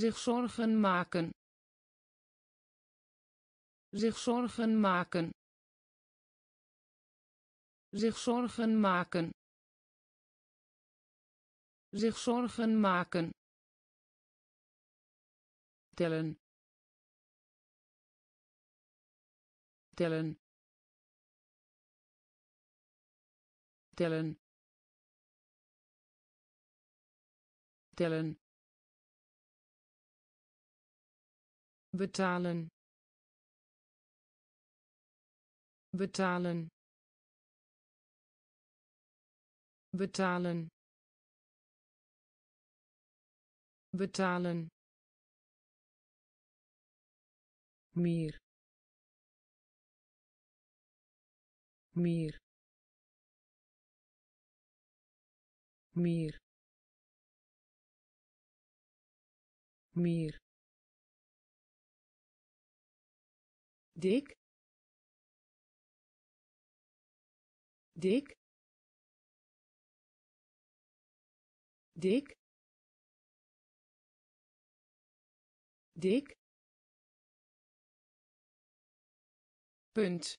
zich zorgen maken. Zich zorgen maken. Zich zorgen maken. Zich zorgen maken. Tellen. Tellen. Tellen. Tellen betalen. Betalen. Betalen. Betalen. Meer. Meer. Meer. Meer dik. Dik. Dik. Dik. Punt.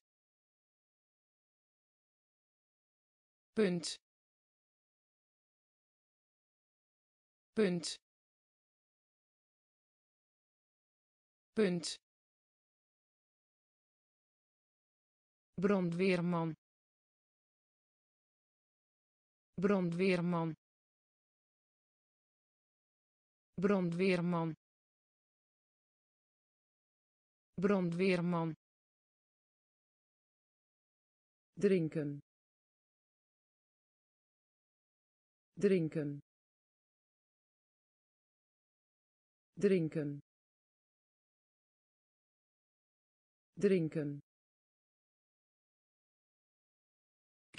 Punt. Punt. Punt brandweerman. Brandweerman. Brandweerman. Brandweerman. Drinken. Drinken. Drinken. Drinken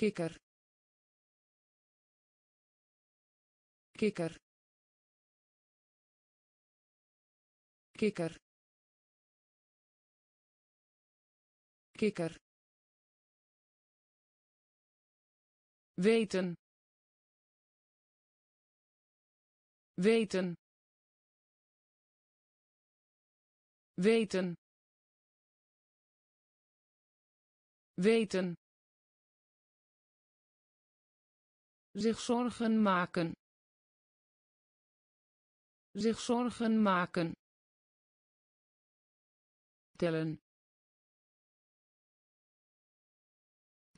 kikker. Kikker. Kikker. Kikker. Weten. Weten. Weten. Weten zich zorgen maken. Zich zorgen maken. Tellen.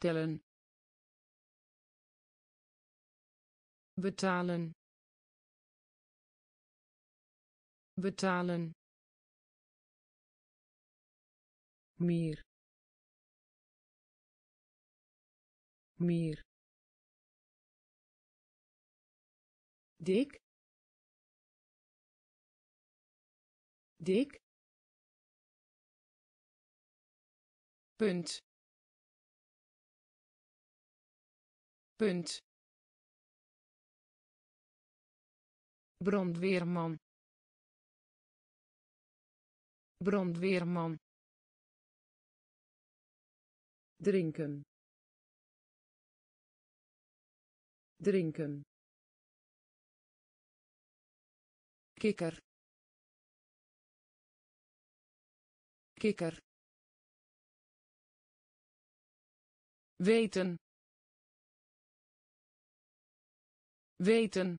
Tellen. Betalen. Betalen. Meer. Meer dik. Dik. Punt. Punt. Brandweerman. Brandweerman. Drinken. Drinken kikker. Kikker. Weten. Weten.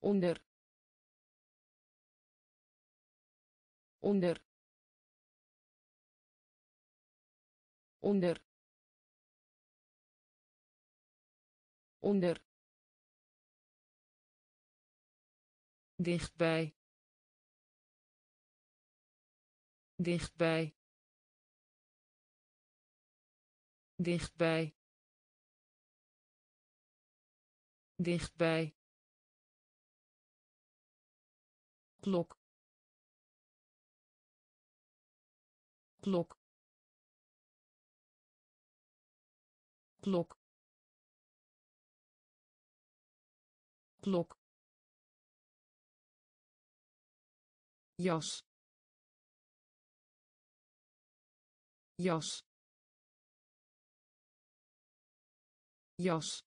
Onder. Onder. Onder. Onder dichtbij. Dichtbij. Dichtbij. Dichtbij. Klok. Klok. Klok. Klok jas. Jas. Jas.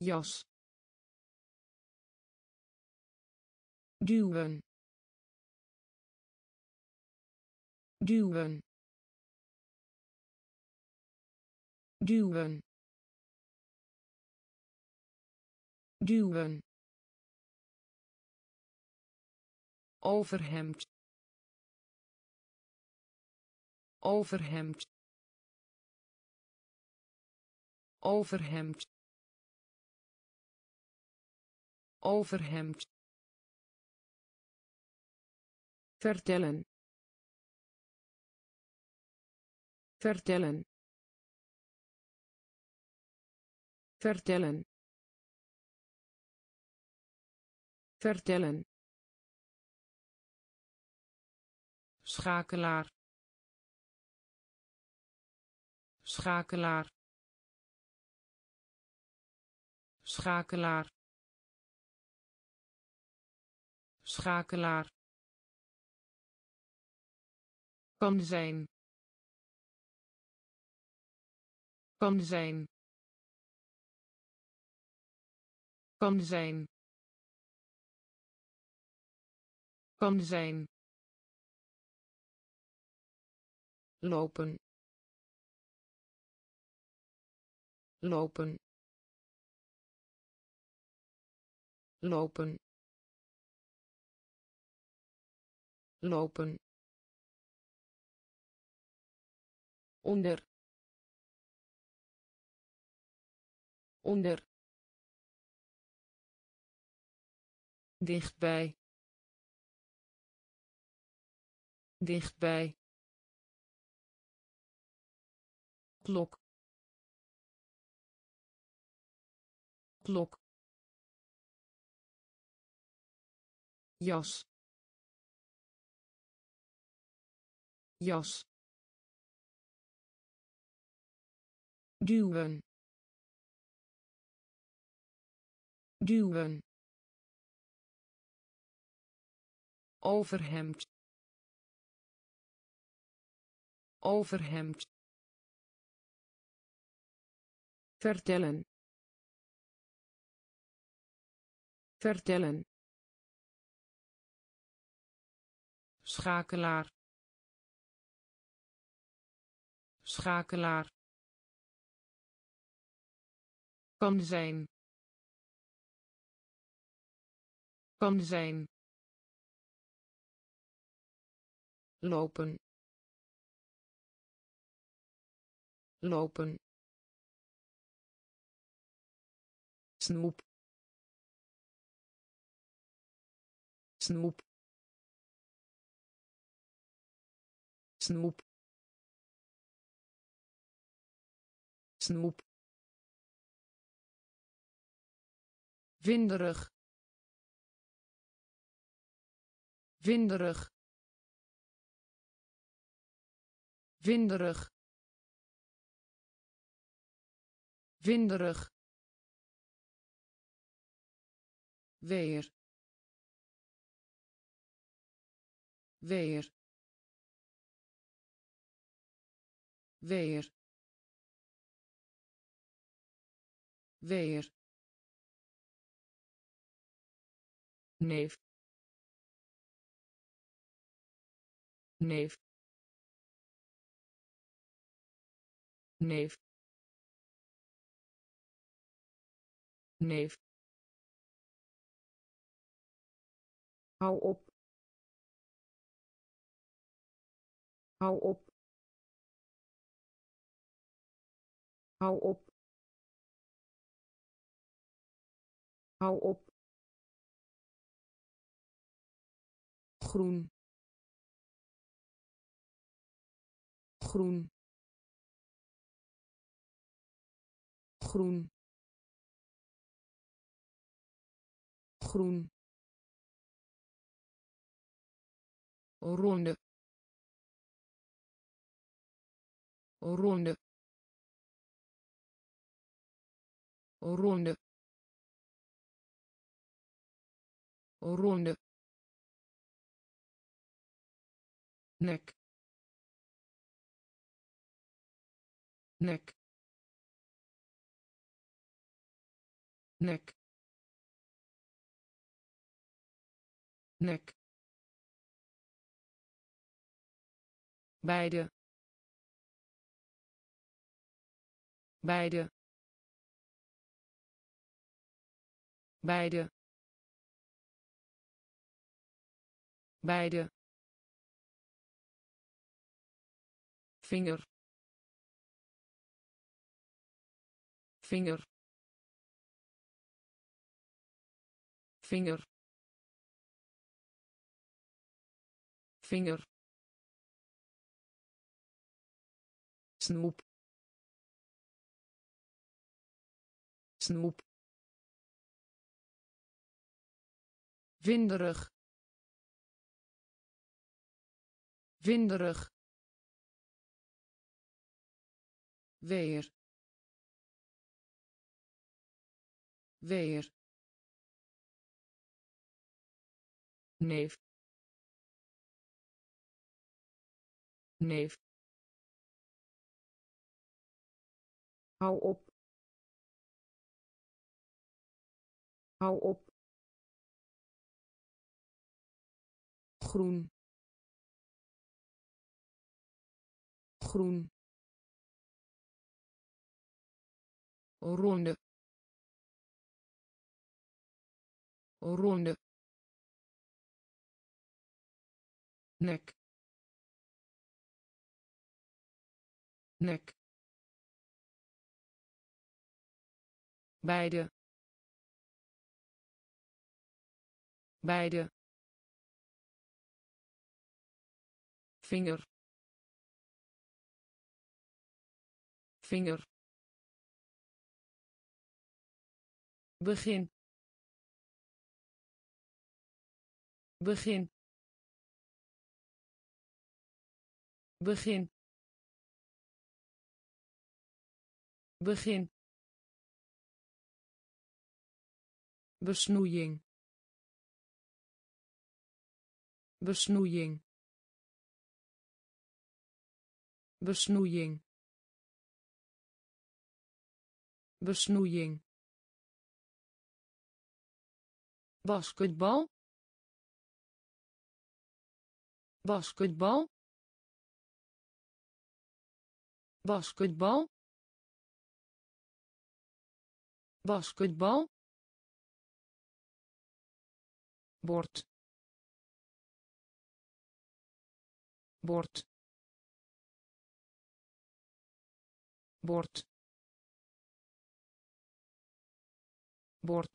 Jas. Duwen. Duwen. Duwen. Duwen overhemd overhemd overhemd overhemd vertellen. Vertellen. Vertellen. Vertellen schakelaar. Schakelaar. Schakelaar. Schakelaar. Kan zijn. Kan zijn. Kan zijn. Kan zijn lopen. Lopen. Lopen. Lopen. Onder. Onder. Dichtbij. Dichtbij klok. Klok. Jas. Jas. Duwen. Duwen. Overhemd. Overhemd vertellen. Vertellen. Schakelaar. Schakelaar. Kan zijn. Kan zijn. Lopen. Lopen snoep snoep snoep snoep winderig. Winderig. Winderig. Winderig weer. Weer. Weer. Weer. Neef. Neef. Neef. Neef hou op. Hou op. Hou op. Hou op. Groen. Groen. Groen. Groen ronde. Ronde. Ronde. Ronde. Nek. Nek. Nek. Nek beide. Beide. Beide. Beide. Vinger. Vinger. Vinger. Vinger snoep. Snoep. Winderig winderig weer. Weer. Neef. Neef hou op. Hou op. Groen. Groen. Ronde. Ronde. Nek. Nek beide. Beide. Vinger. Vinger. Begin. Begin. Begin. Begin besnoeiing besnoeiing besnoeiing besnoeiing. Basketbal basketbal basketbal. Basketbal bord. Bord. Bord. Bord.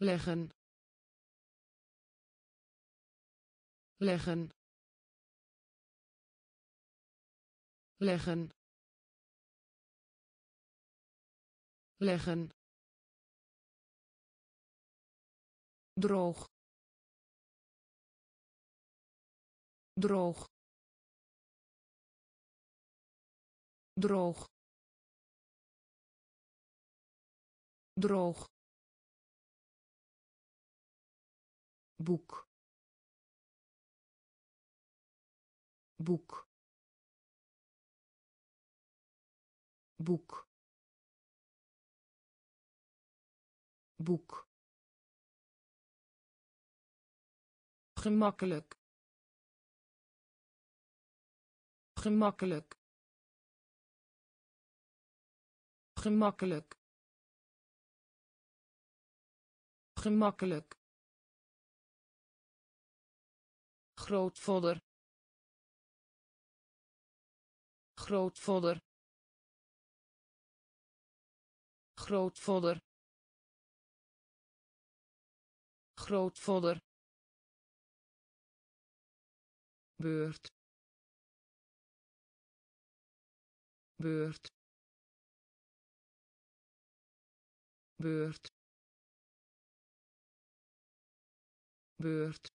Leggen. Leggen. Leggen. Leggen droog. Droog. Droog. Droog. Boek. Boek. Boek. Boek gemakkelijk. Gemakkelijk. Gemakkelijk. Gemakkelijk. Grootvader. Grootvader. Grootvader. Grootvader beurt beurt beurt beurt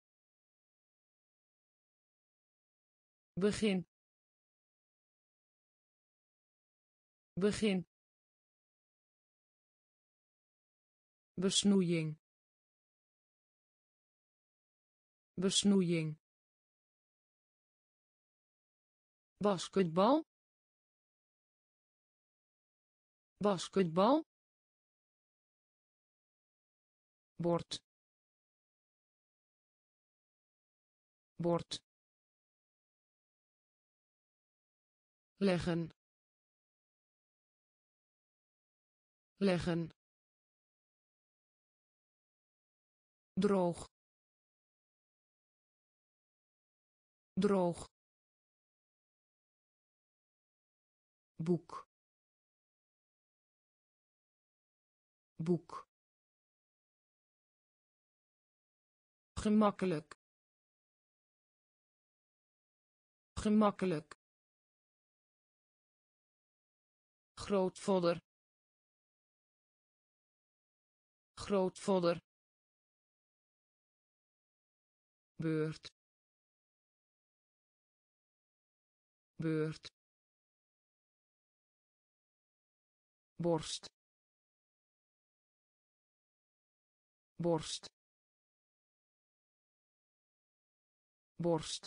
begin. Begin. Besnoeiing. Besnoeiing basketbal. Basketbal. Bord. Bord. Leggen. Leggen. Droog. Droog boek. Boek. Gemakkelijk. Gemakkelijk. Grootvader. Grootvader. Beurt. Beurt borst. Borst. Borst.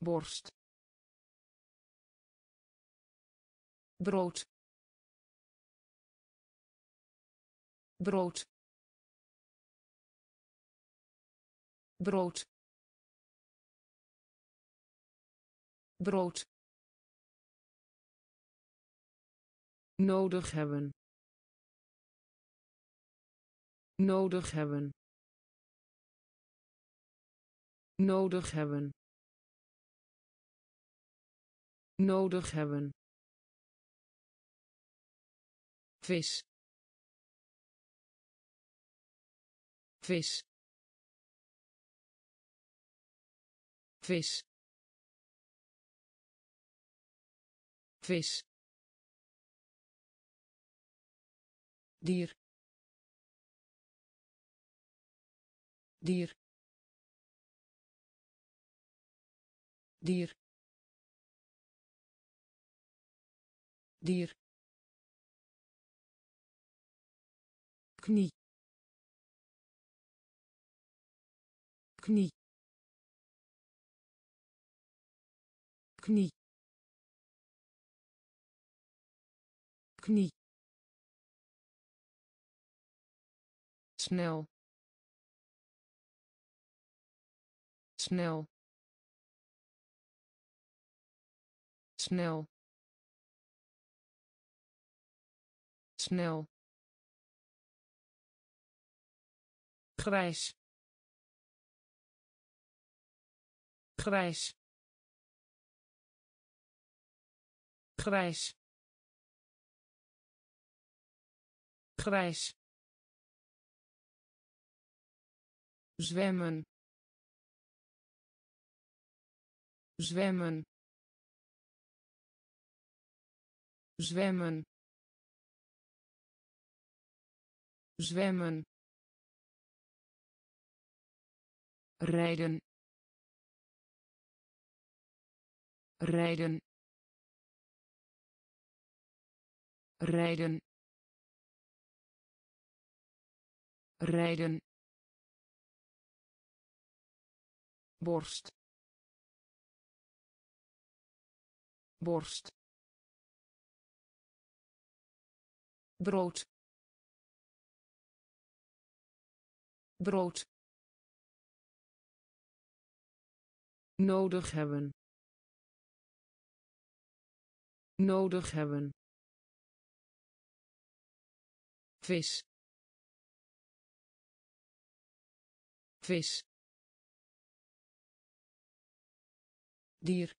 Borst. Brood. Brood. Brood. Brood nodig hebben. Nodig hebben. Nodig hebben. Nodig hebben. Vis. Vis. Vis. Vis dier dier dier dier. Knie. Knie. Knie. Knie snel. Snel. Snel. Snel. Grijs. Grijs. Grijs. Grijs zwemmen. Zwemmen. Zwemmen. Zwemmen. Rijden. Rijden. Rijden. Rijden borst. Borst. Brood. Brood. Nodig hebben. Nodig hebben. Vis. Vis dier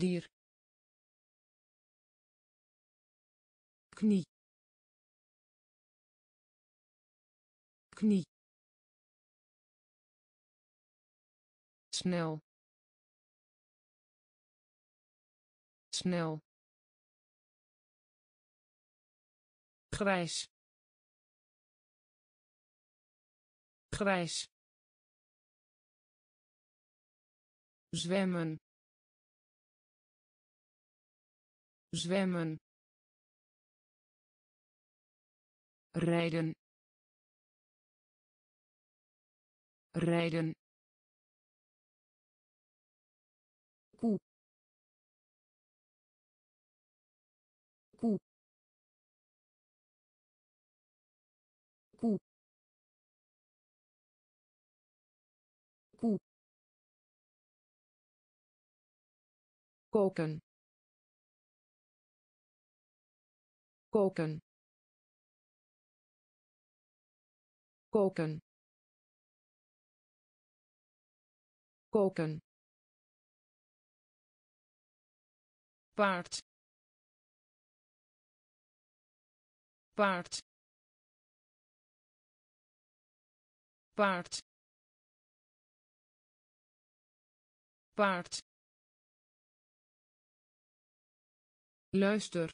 dier knie knie snel snel grijs grijs zwemmen. Zwemmen. Rijden. Rijden koken. Koken. Koken. Koken. Paard. Paard. Paard. Paard luister.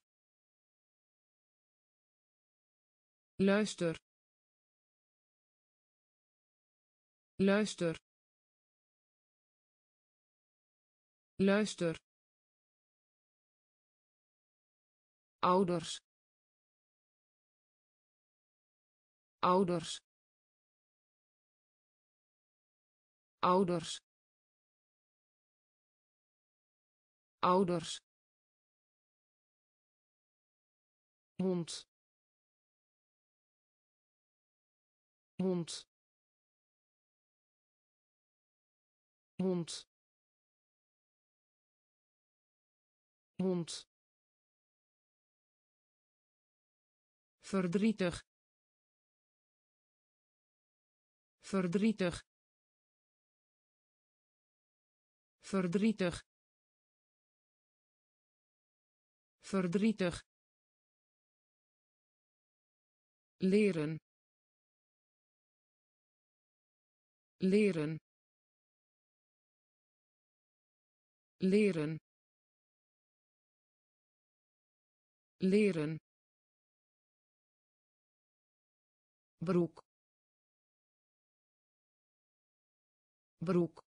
Luister. Luister. Luister. Ouders. Ouders. Ouders. Ouders hond. Hond. Hond. Hond. Verdrietig. Verdrietig. Verdrietig. Verdrietig leren. Leren. Leren. Leren. Broek. Broek.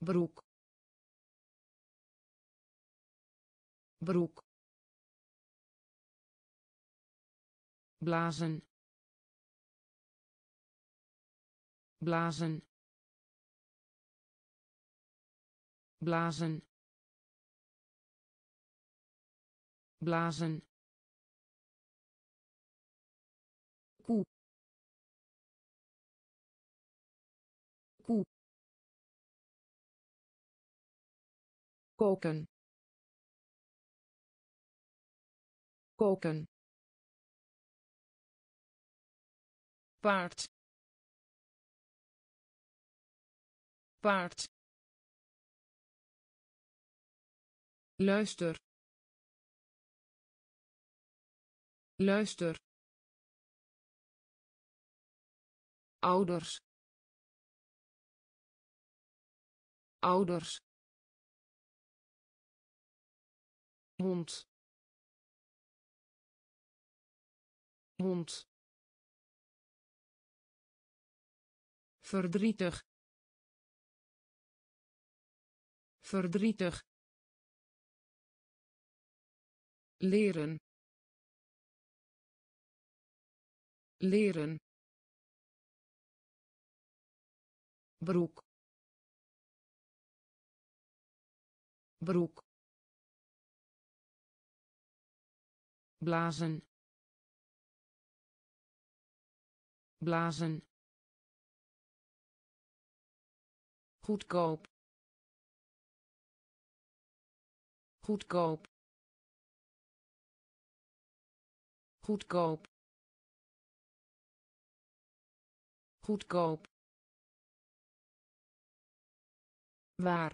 Broek. Broek blazen. Blazen. Blazen. Blazen. Koe. Koe. Koken. Koken paard. Paard. Luister. Luister. Ouders. Ouders. Hond. Hond verdrietig. Verdrietig. Leren. Leren. Broek. Broek. Blazen. Blazen goedkoop. Goedkoop. Goedkoop. Goedkoop. Waar.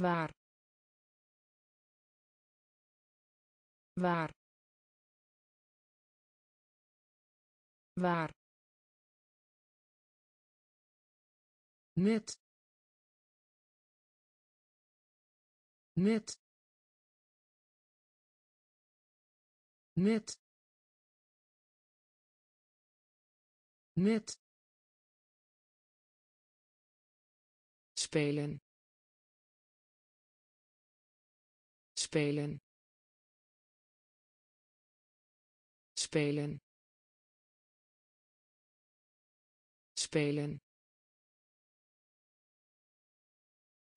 Waar. Waar. Waar net net net net spelen. Spelen. Spelen. Spelen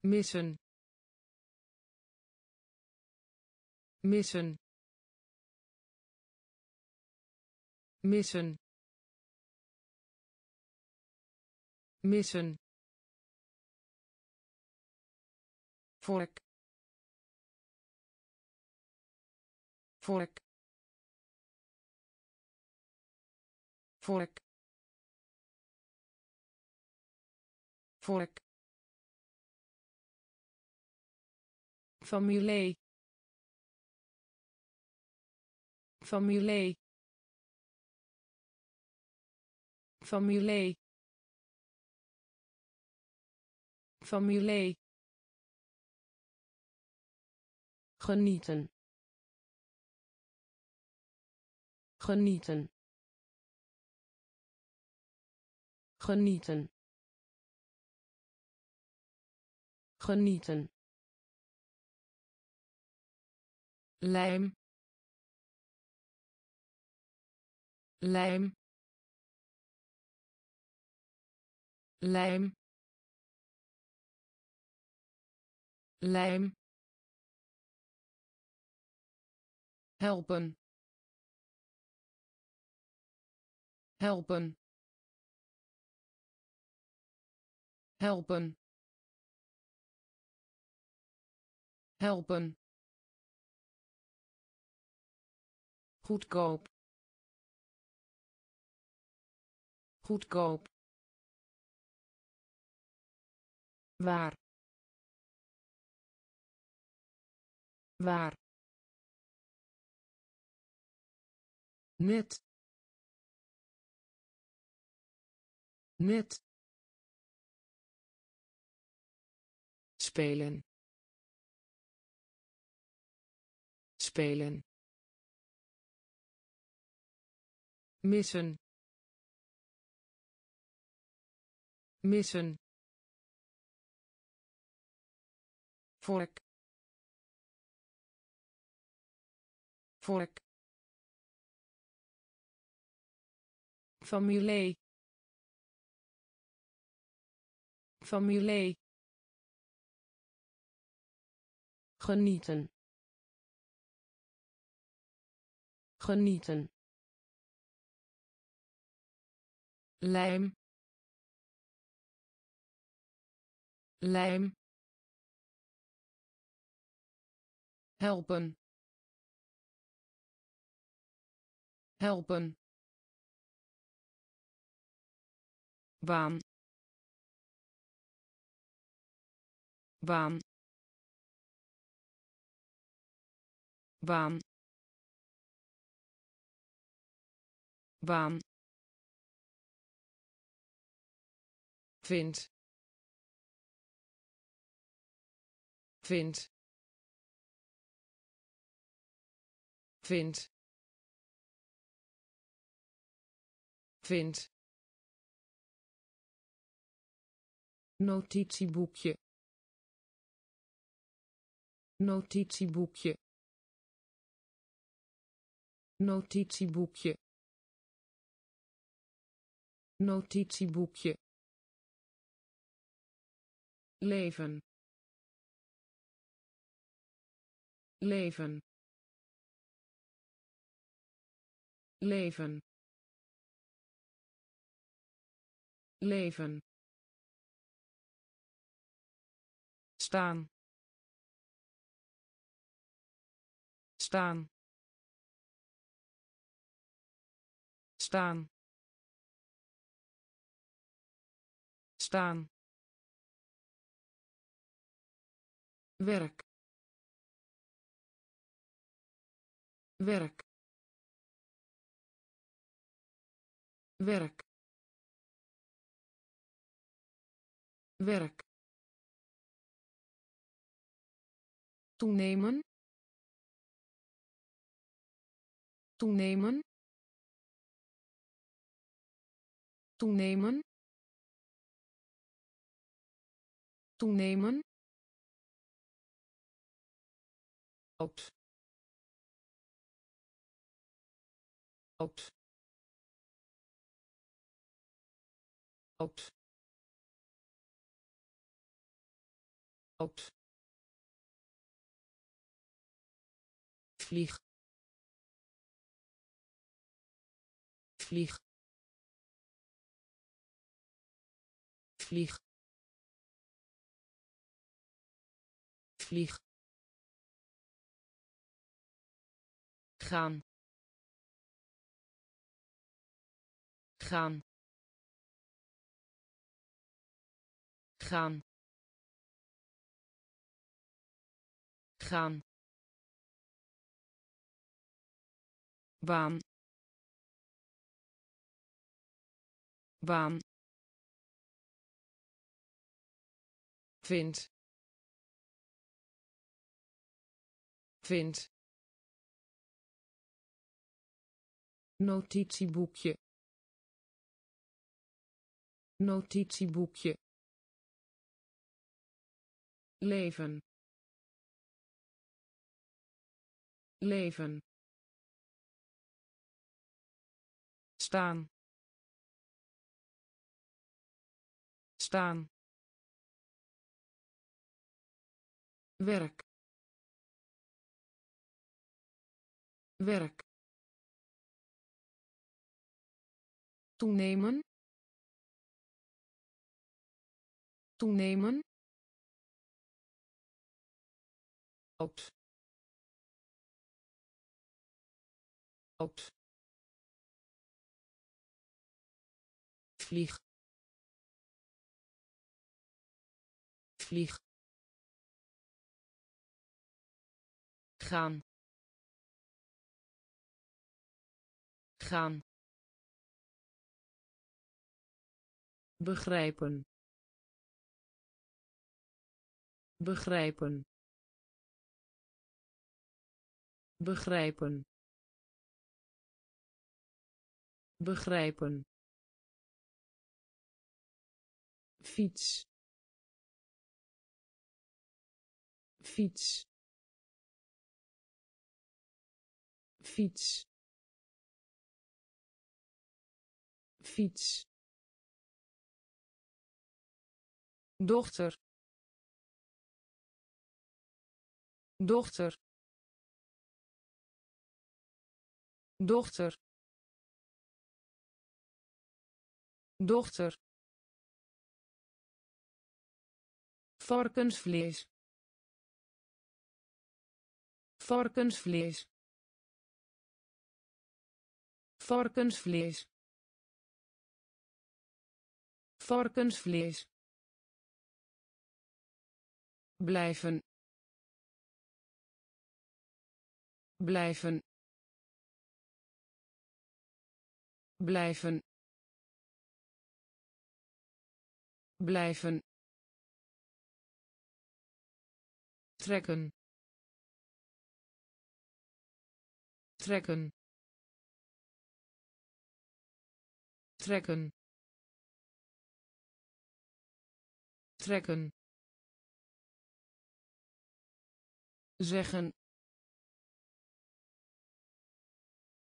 missen. Missen. Missen. Missen. Vork. Vork. Vork. Vork familie familie familie familie genieten. Genieten. Genieten. Genieten lijm. Lijm. Lijm. Lijm. Helpen. Helpen. Helpen. Helpen goedkoop. Goedkoop. Waar. Waar. Net net spelen. Spelen missen. Missen. Vork. Vork. Familie. Familie. Genieten. Genieten lijm. Lijm. Helpen. Helpen. Baan. Baan. Baan. Baan vind. Vind. Vind. Vind. Notitieboekje. Notitieboekje. Notitieboekje. Notitieboekje leven. Leven. Leven. Leven. Staan. Staan. Staan. Staan werk. Werk. Werk. Werk. Toenemen. Toenemen. Toenemen. Toenemen oud oud oud oud vlieg. Vlieg. Vlieg. Vlieg gaan. Gaan. Gaan. Gaan. Baan. Baan. Vind. Vind notitieboekje. Notitieboekje. Leven. Leven. Staan. Staan. Werk. Werk toenemen. Toenemen. Oud oud vlieg. Vlieg. Gaan. Gaan begrijpen. Begrijpen. Begrijpen. Begrijpen. Fiets. Fiets. Fiets. Fiets dochter. Dochter. Dochter. Dochter. Varkensvlees. Varkensvlees. Varkensvlees. Varkensvlees blijven blijven blijven blijven. Trekken. Trekken. Trekken. Trekken zeggen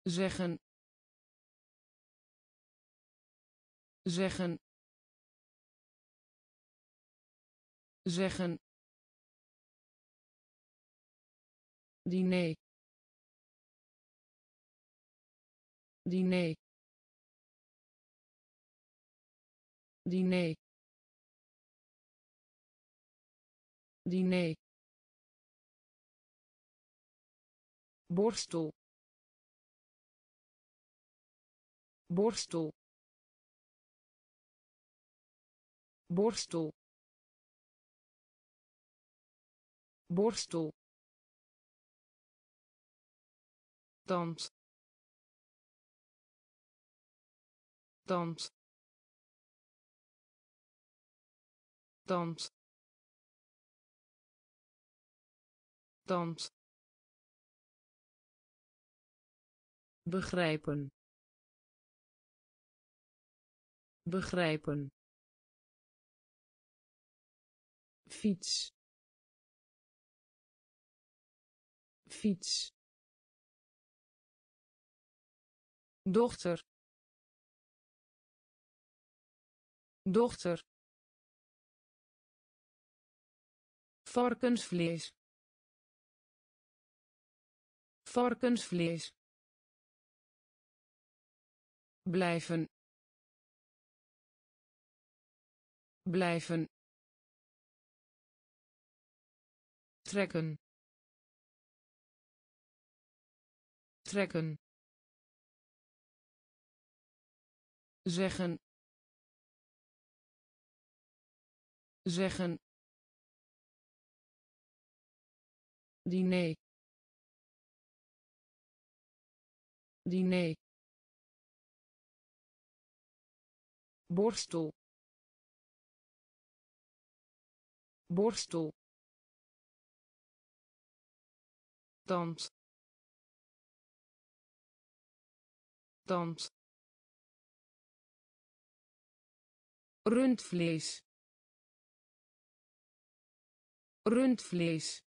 zeggen zeggen zeggen. Diner. Diner. Diner. Diner borstel. Borstel. Borstel. Borstel. Tand. Tand. Tand. Tand begrijpen. Begrijpen. Fiets. Fiets. Dochter. Dochter. Varkensvlees. Varkensvlees blijven blijven trekken trekken zeggen zeggen diner diner borstel. Borstel. Tand tand rundvlees. Rundvlees.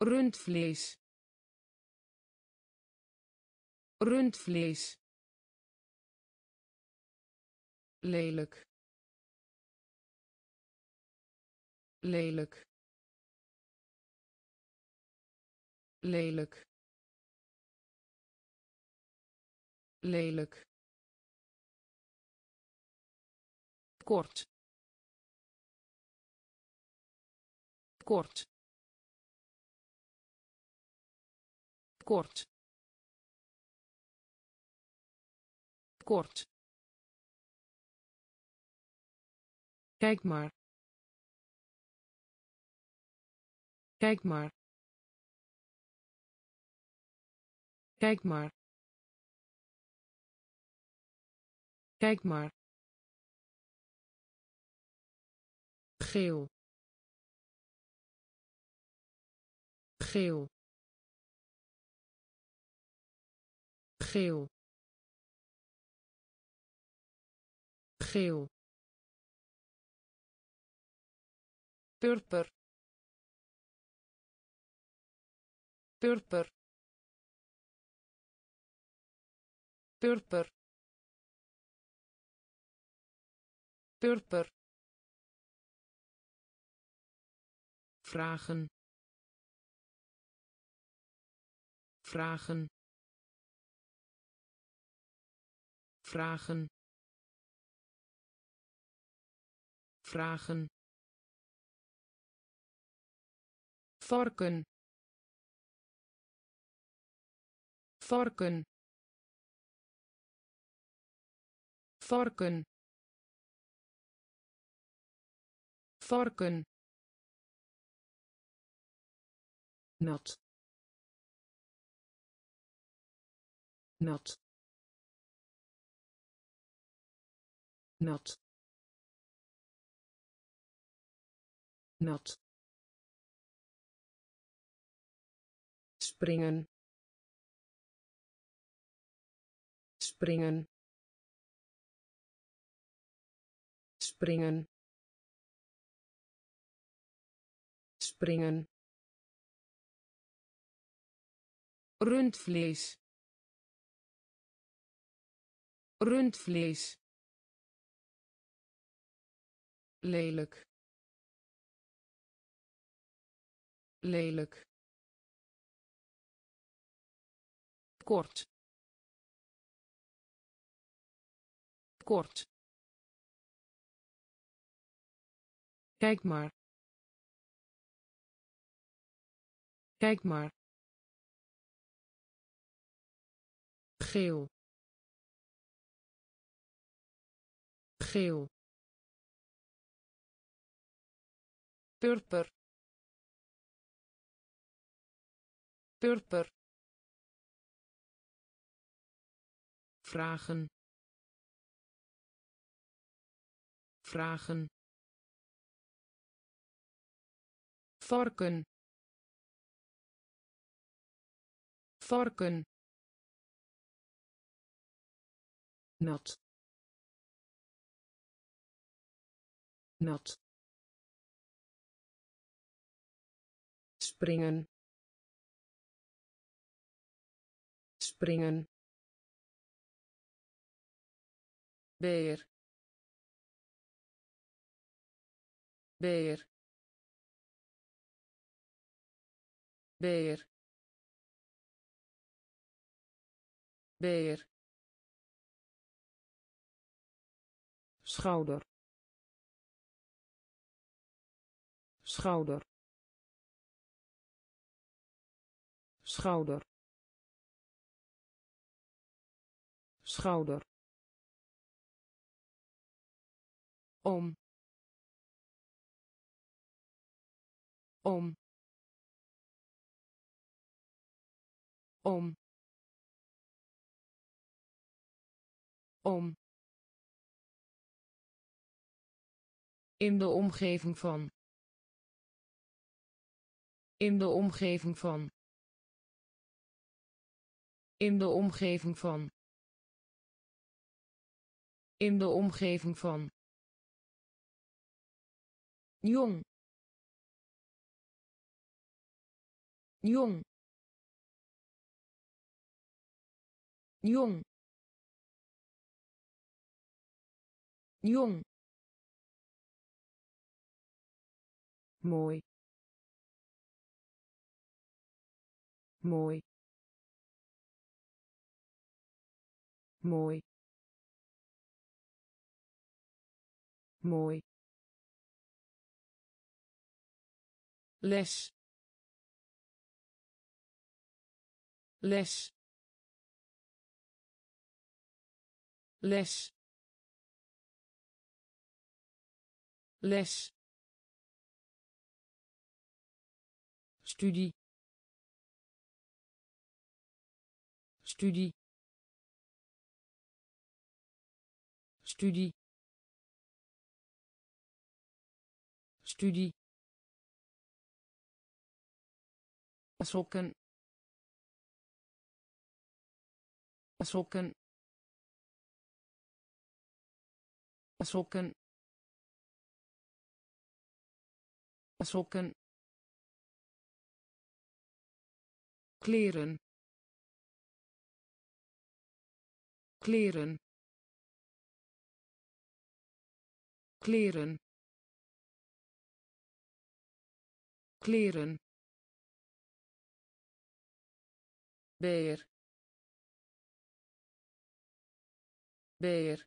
Rundvlees. Rundvlees lelijk lelijk lelijk lelijk. Kort. Kort. Kort. Kort kijk maar. Kijk maar. Kijk maar. Kijk maar. Geel. Geel. Geel. Geel purper. Purper. Purper. Purper. Vragen. Vragen. Vragen. Vragen varken. Varken. Varken. Varken. Nat. Nat. Nat. Nat springen. Springen. Springen. Springen. Rundvlees. Rundvlees. Lelijk. Lelijk kort. Kort. Kijk maar. Kijk maar. Geel. Geel. Purper. Purper vragen vragen varken varken nat nat springen springen beer. Beer. Beer. Beer. Schouder. Schouder. Schouder. Schouder om. Om. Om. Om. In de omgeving van. In de omgeving van. In de omgeving van. In de omgeving van jong. Jong. Jong. Jong. Mooi. Mooi. Mooi. Mooi les. Les. Les. Les. Studie. Studie. Studie. Studie sokken sokken sokken sokken kleren kleren kleren kleren beer. Beer.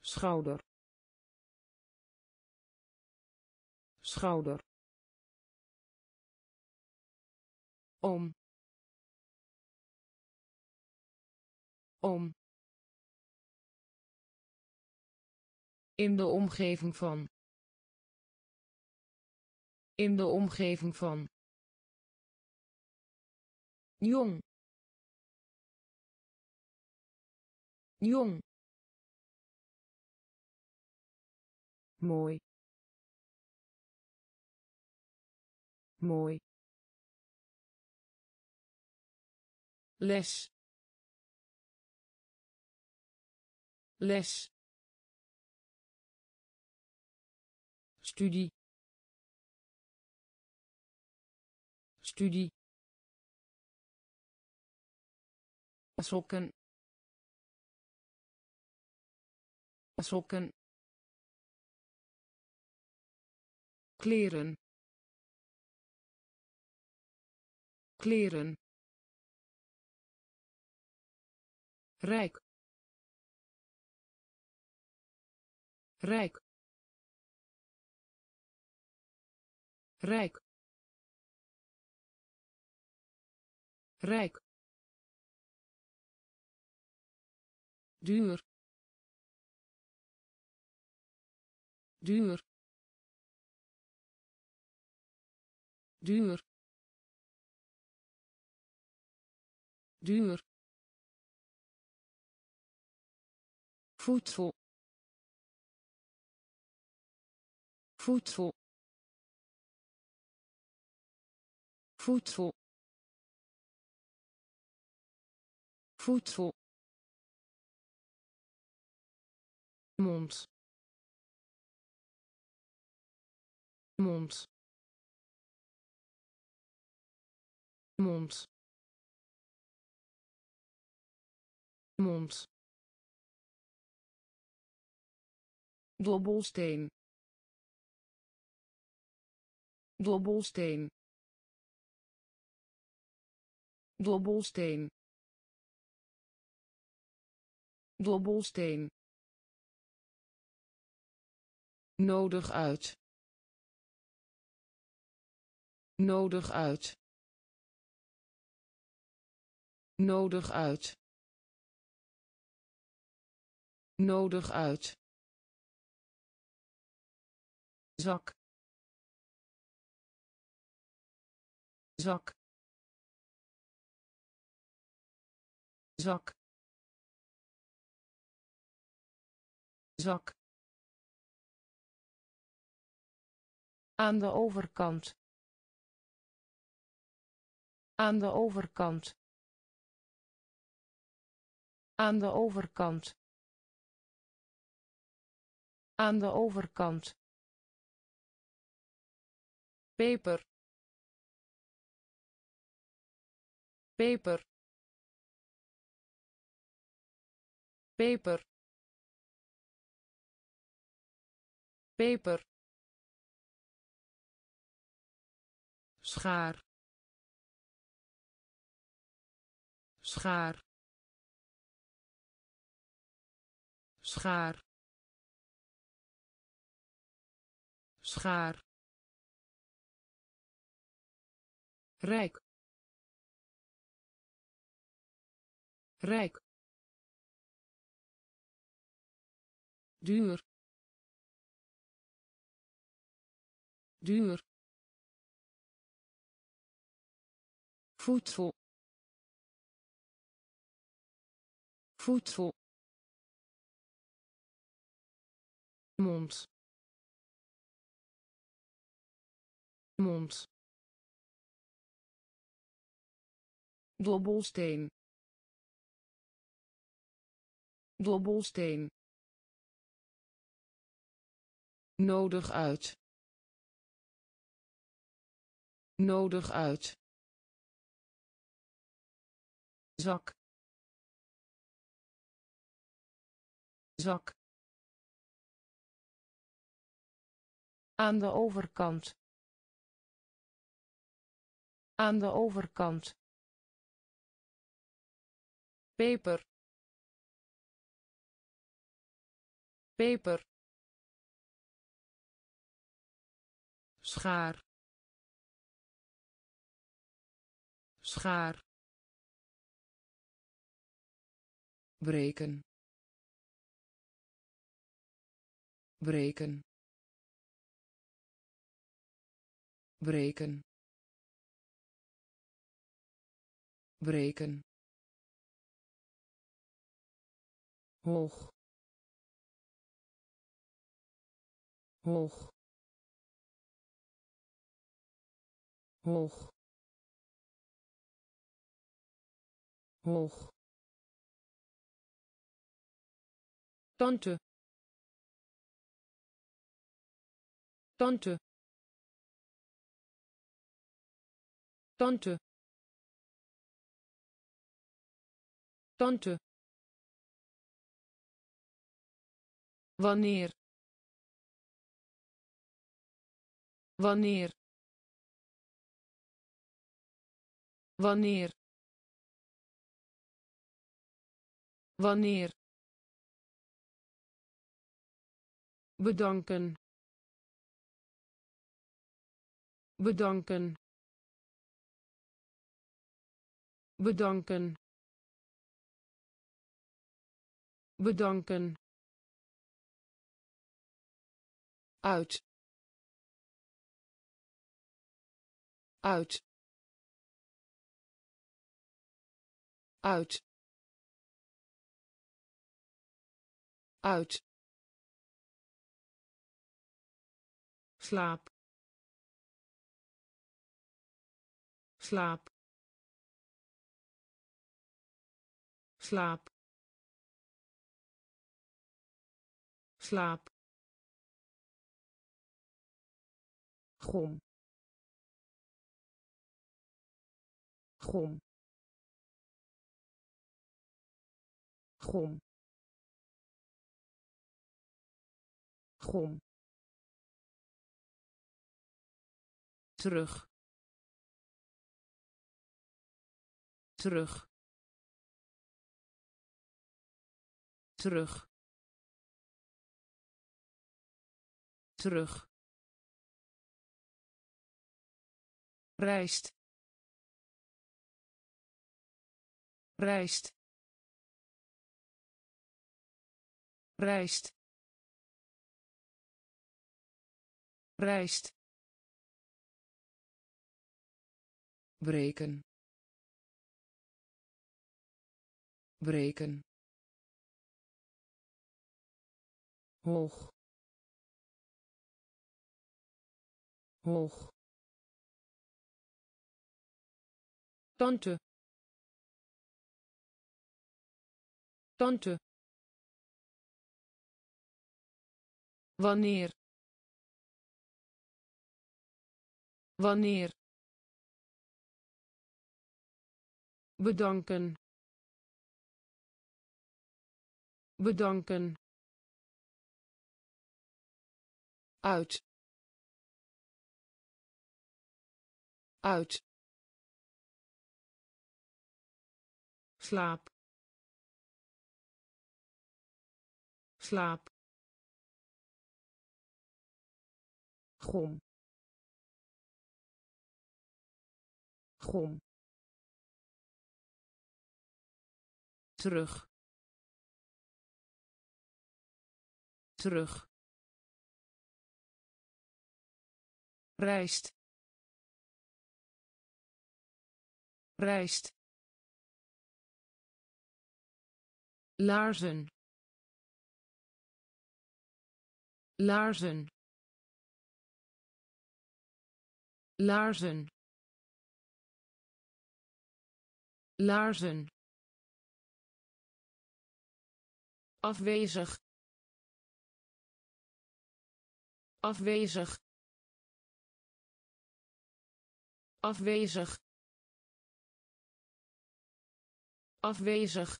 Schouder. Schouder. Om. Om. In de omgeving van. In de omgeving van jong. Jong. Mooi. Mooi. Les. Les. Studie. Studie sokken sokken kleren kleren rijk rijk rijk rijk duur. Duur. Duur. Duur. Voedsel. Voedsel. Voedsel. Voedsel mond. Mond. Mond. Mond. Dobbelsteen dobbelsteen dobbelsteen dobbelsteen nodig uit. Nodig uit. Nodig uit. Nodig uit. Zak. Zak. Zak. Zak aan de overkant. Aan de overkant. Aan de overkant. Aan de overkant. Peper. Peper. Peper. Peper schaar. Schaar. Schaar. Schaar. Rijk. Rijk. Duur. Duur voedsel. Voedsel. Mond. Mond. Dobbelsteen. Dobbelsteen. Nodig uit. Nodig uit zak zak aan de overkant. Aan de overkant. Peper. Peper. Schaar. Schaar breken. Breken. Breken. Breken. Hoog. Hoog. Hoog. Hoog tante. Tante. Tante. Tante. Wanneer? Wanneer? Wanneer? Wanneer bedanken. Bedanken. Bedanken. Bedanken. Uit. Uit. Uit. Uit slaap. Slaap. Slaap. Slaap. Gom. Gom. Gom. Gom terug. Terug. Terug. Terug. Rijst rijst rijst rijst breken. Breken. Hoog. Hoog. Tante. Tante. Wanneer? Wanneer bedanken. Bedanken. Uit. Uit. Slaap. Slaap. Gom. Gom terug. Terug. Rijst rijst laarzen. Laarzen. Laarzen. Laarzen afwezig. Afwezig. Afwezig. Afwezig.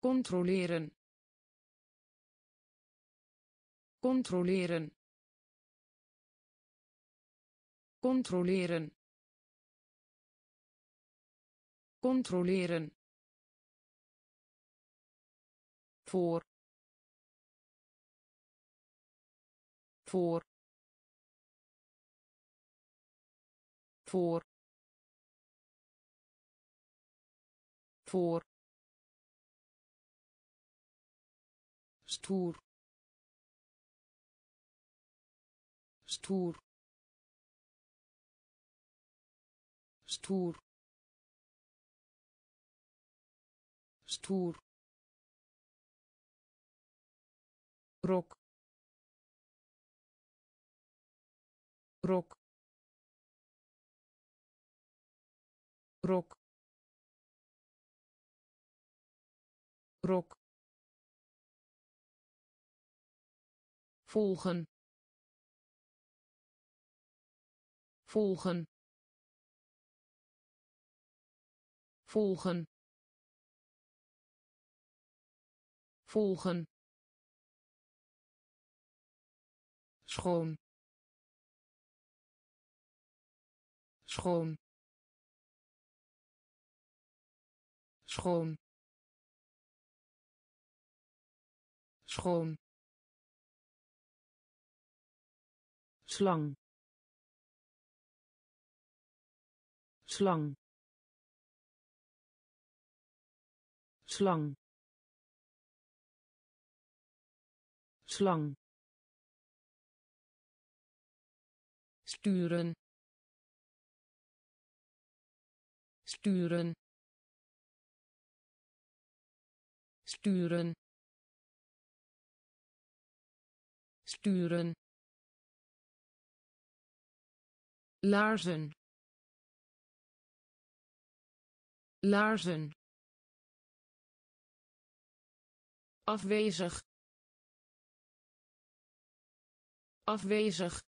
Controleren. Controleren. Controleren. Controleren voor voor voor voor. Stoer. Stoer. Stoer. Stoer rok. Rok. Rok. Rok. Volgen. Volgen. Volgen. Volgen schoon. Schoon. Schoon. Schoon. Slang. Slang. Slang. Slang sturen. Sturen. Sturen. Sturen. Laarzen. Laarzen. Afwezig. Afwezig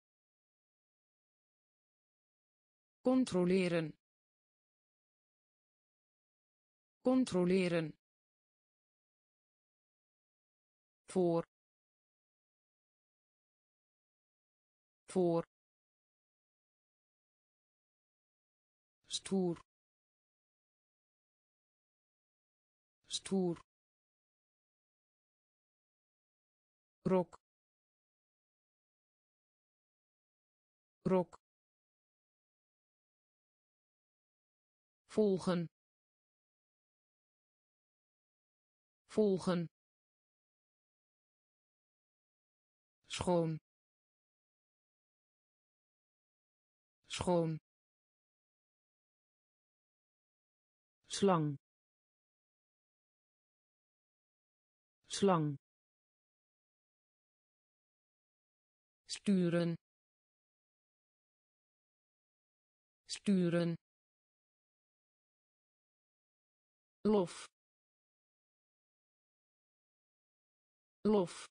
controleren. Controleren. Voor. Voor. Stoer. Stoer. Rok. Rok volgen. Volgen. Schoon. Schoon. Slang. Slang. Sturen. Sturen lof lof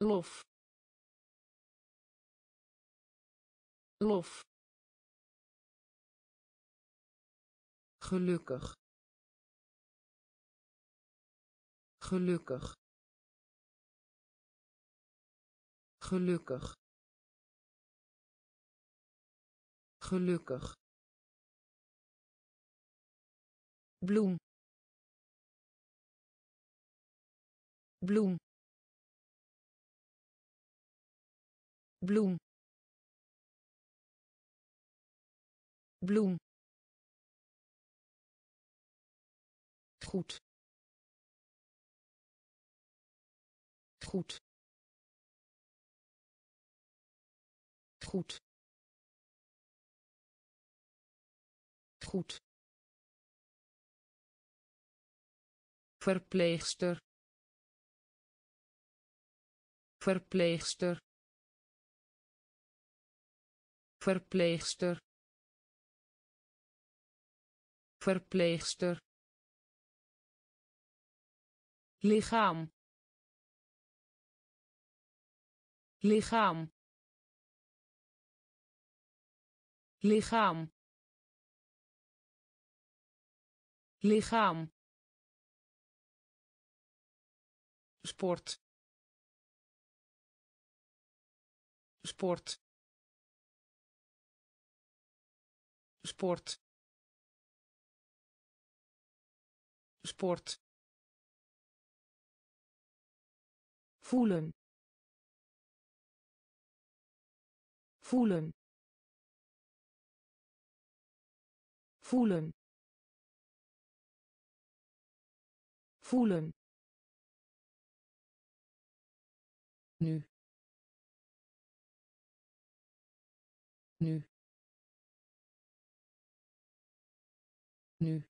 lof lof. Gelukkig gelukkig gelukkig. Gelukkig bloem. Bloem. Bloem. Bloem. Goed. Goed. Goed. Goed verpleegster. Verpleegster. Verpleegster. Verpleegster. Lichaam. Lichaam. Lichaam. Lichaam sport. Sport. Sport. Sport. Voelen. Voelen. Voelen. Voelen nu. Nu. Nu.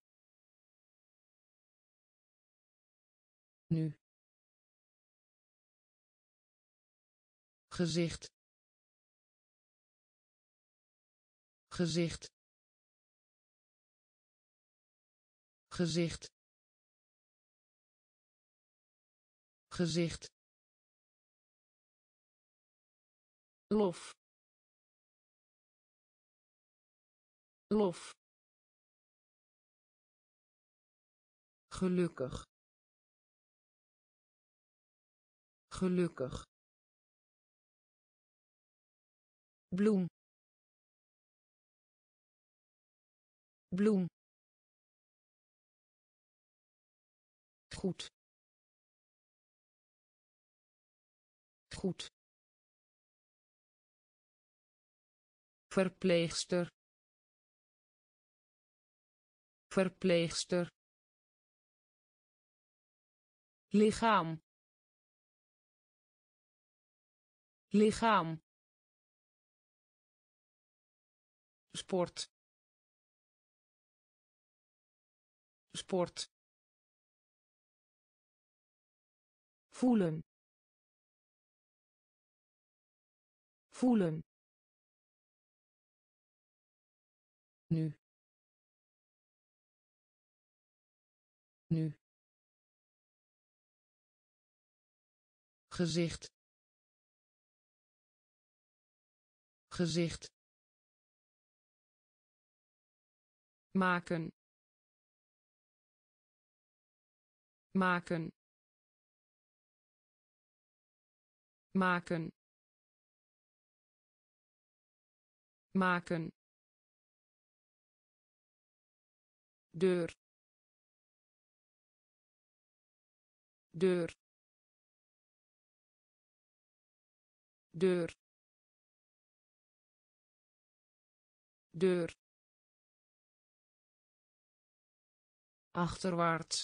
Nu. Gezicht. Gezicht. Gezicht. Gezicht lof lof gelukkig gelukkig bloem bloem goed goed verpleegster. Verpleegster. Lichaam. Lichaam. Sport. Sport. Voelen. Voelen nu. Nu. Gezicht. Gezicht. Maken. Maken. Maken. Maken deur deur deur deur. Achterwaarts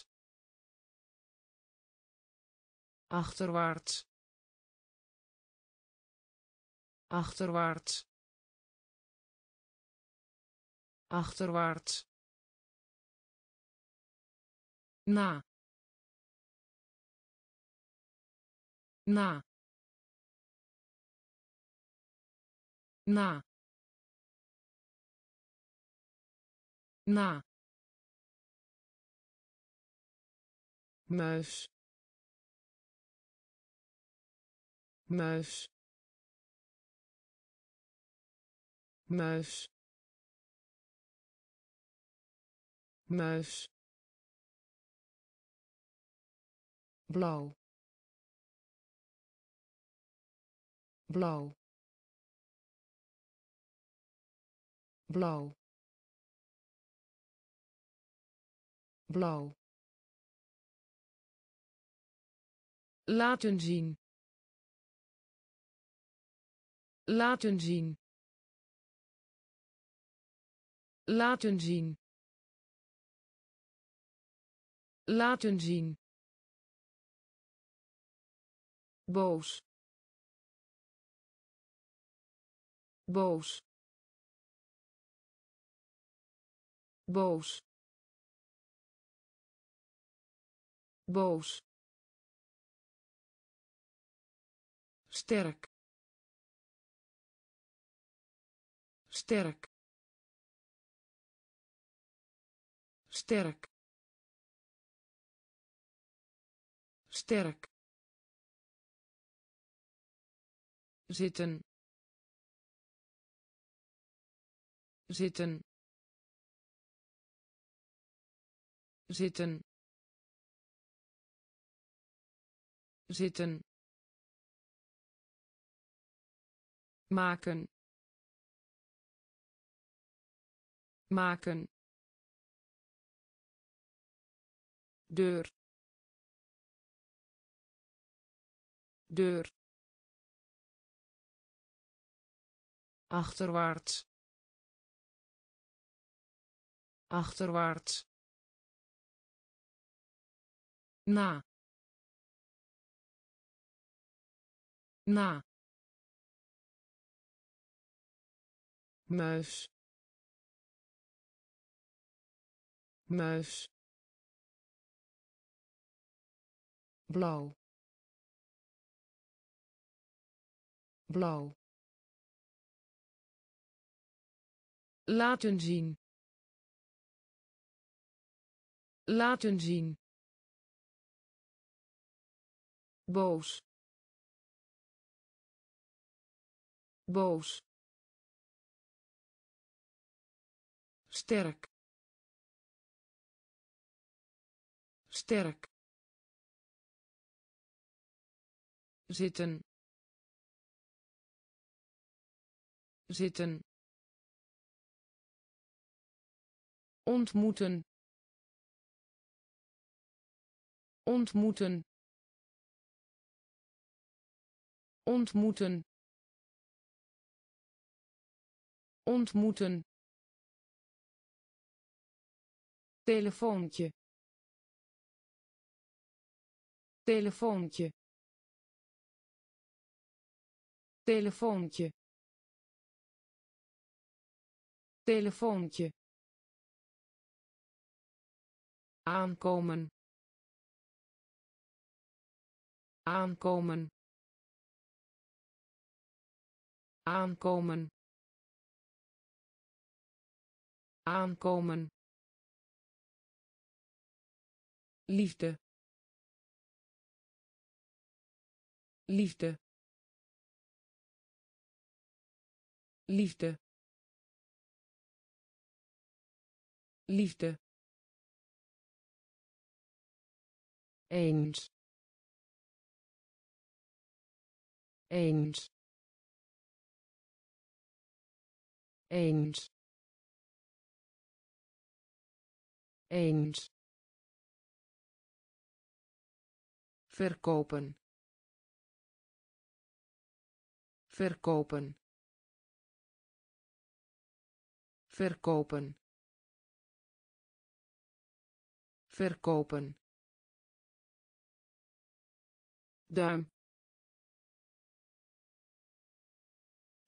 achterwaarts achterwaarts. Achterwaarts na. Na. Na. Na. Muis. Muis. Muis. Muis blauw. Blauw. Blauw. Blauw. Laten zien. Laten zien. Laten zien. Laten zien boos. Boos. Boos. Boos. Sterk. Sterk. Sterk. Sterk zitten. Zitten. Zitten. Zitten. Maken. Maken. Deur. Deur achterwaarts. Achterwaarts. Na. Na. Muis. Muis. Blauw. Blauw laten zien. Laten zien. Boos. Boos. Sterk. Sterk. Zitten. Zitten ontmoeten. Ontmoeten. Ontmoeten. Ontmoeten. Telefoontje. Telefoontje. Telefoontje. Telefoontje aankomen. Aankomen. Aankomen. Aankomen. Liefde. Liefde. Liefde. Liefde eens. Eens. Eens. Eens. Verkopen. Verkopen. Verkopen. Verkopen duim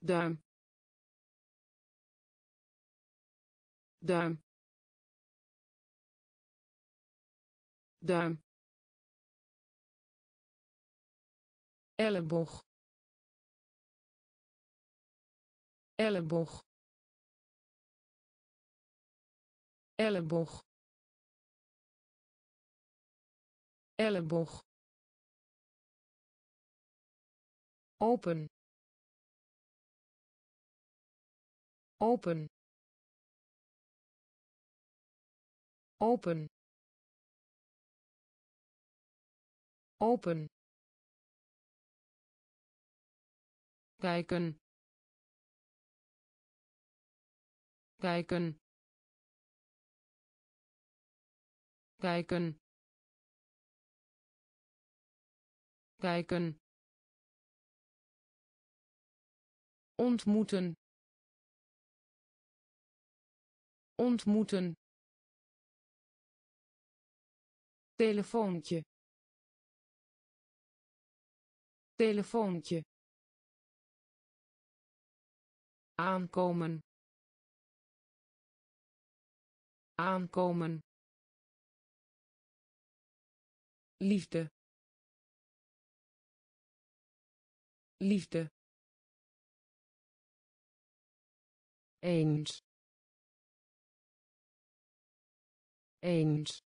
duim duim duim elleboog. Elleboog. Elleboog. Elleboog open. Open. Open. Open. Kijken. Kijken. Kijken. Kijken ontmoeten. Ontmoeten. Telefoontje. Telefoontje. Aankomen. Aankomen. Liefde. Liefde eens. Eens.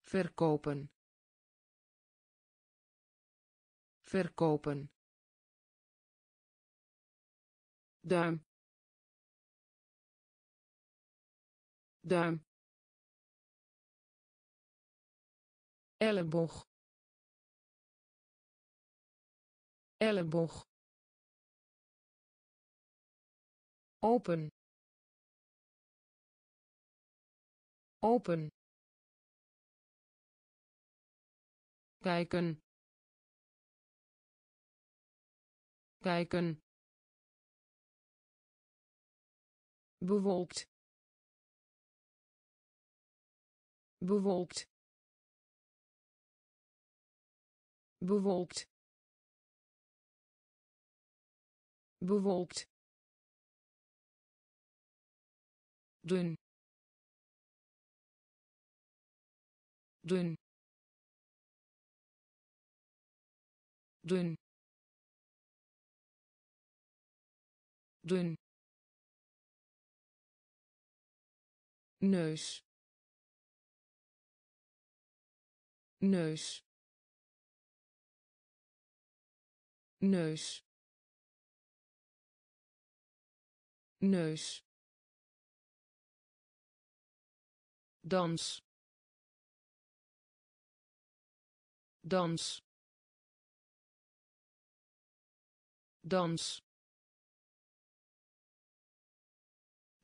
Verkopen. Verkopen. Duim duim elleboog. Elleboog open. Open. Kijken. Kijken. Bewolkt. Bewolkt. Bewolkt. Bewolkt dun dun dun dun neus. Neus. Neus. Neus dans dans dans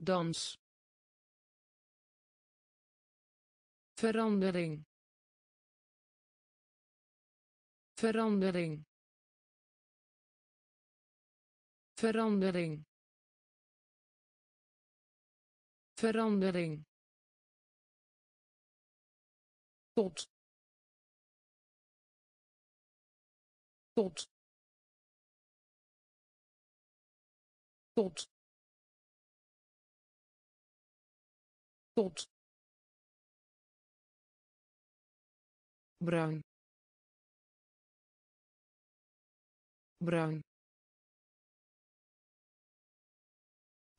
dans. Verandering. Verandering. Verandering. Verandering tot. Tot. Tot. Tot. Bruin. Bruin.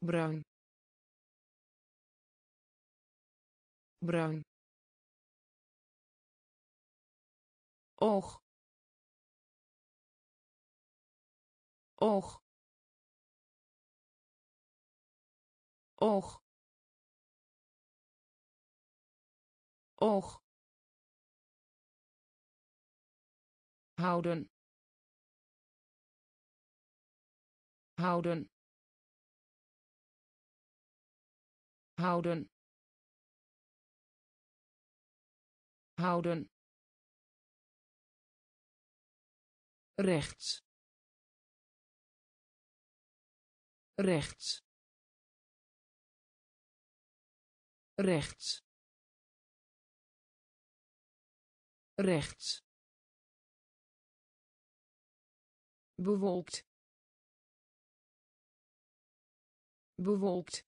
Bruin. Bruin oog oog oog oog houden. Houden. Houden. Houden rechts. Rechts. Rechts. Rechts. Bewolkt. Bewolkt.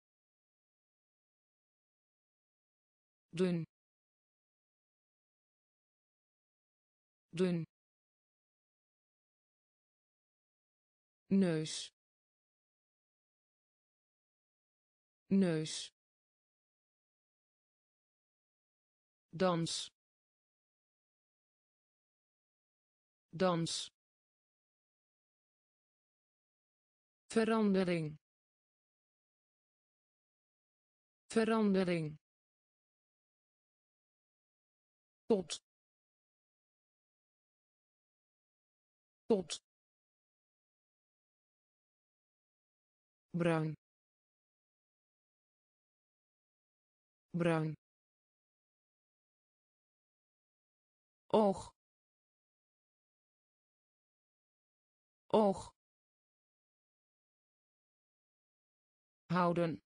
Dun. Dun neus. Neus. Dans. Dans. Verandering. Verandering. Tot. Tot bruin. Bruin. Oog. Oog. Houden.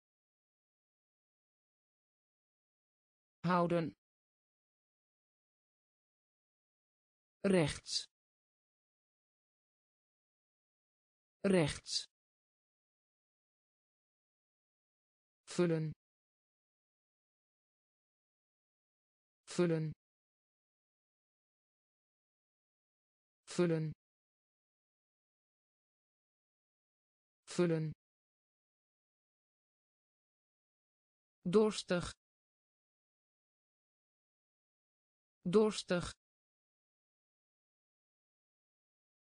Houden. Rechts. Rechts vullen. Vullen. Vullen. Vullen. Dorstig. Dorstig.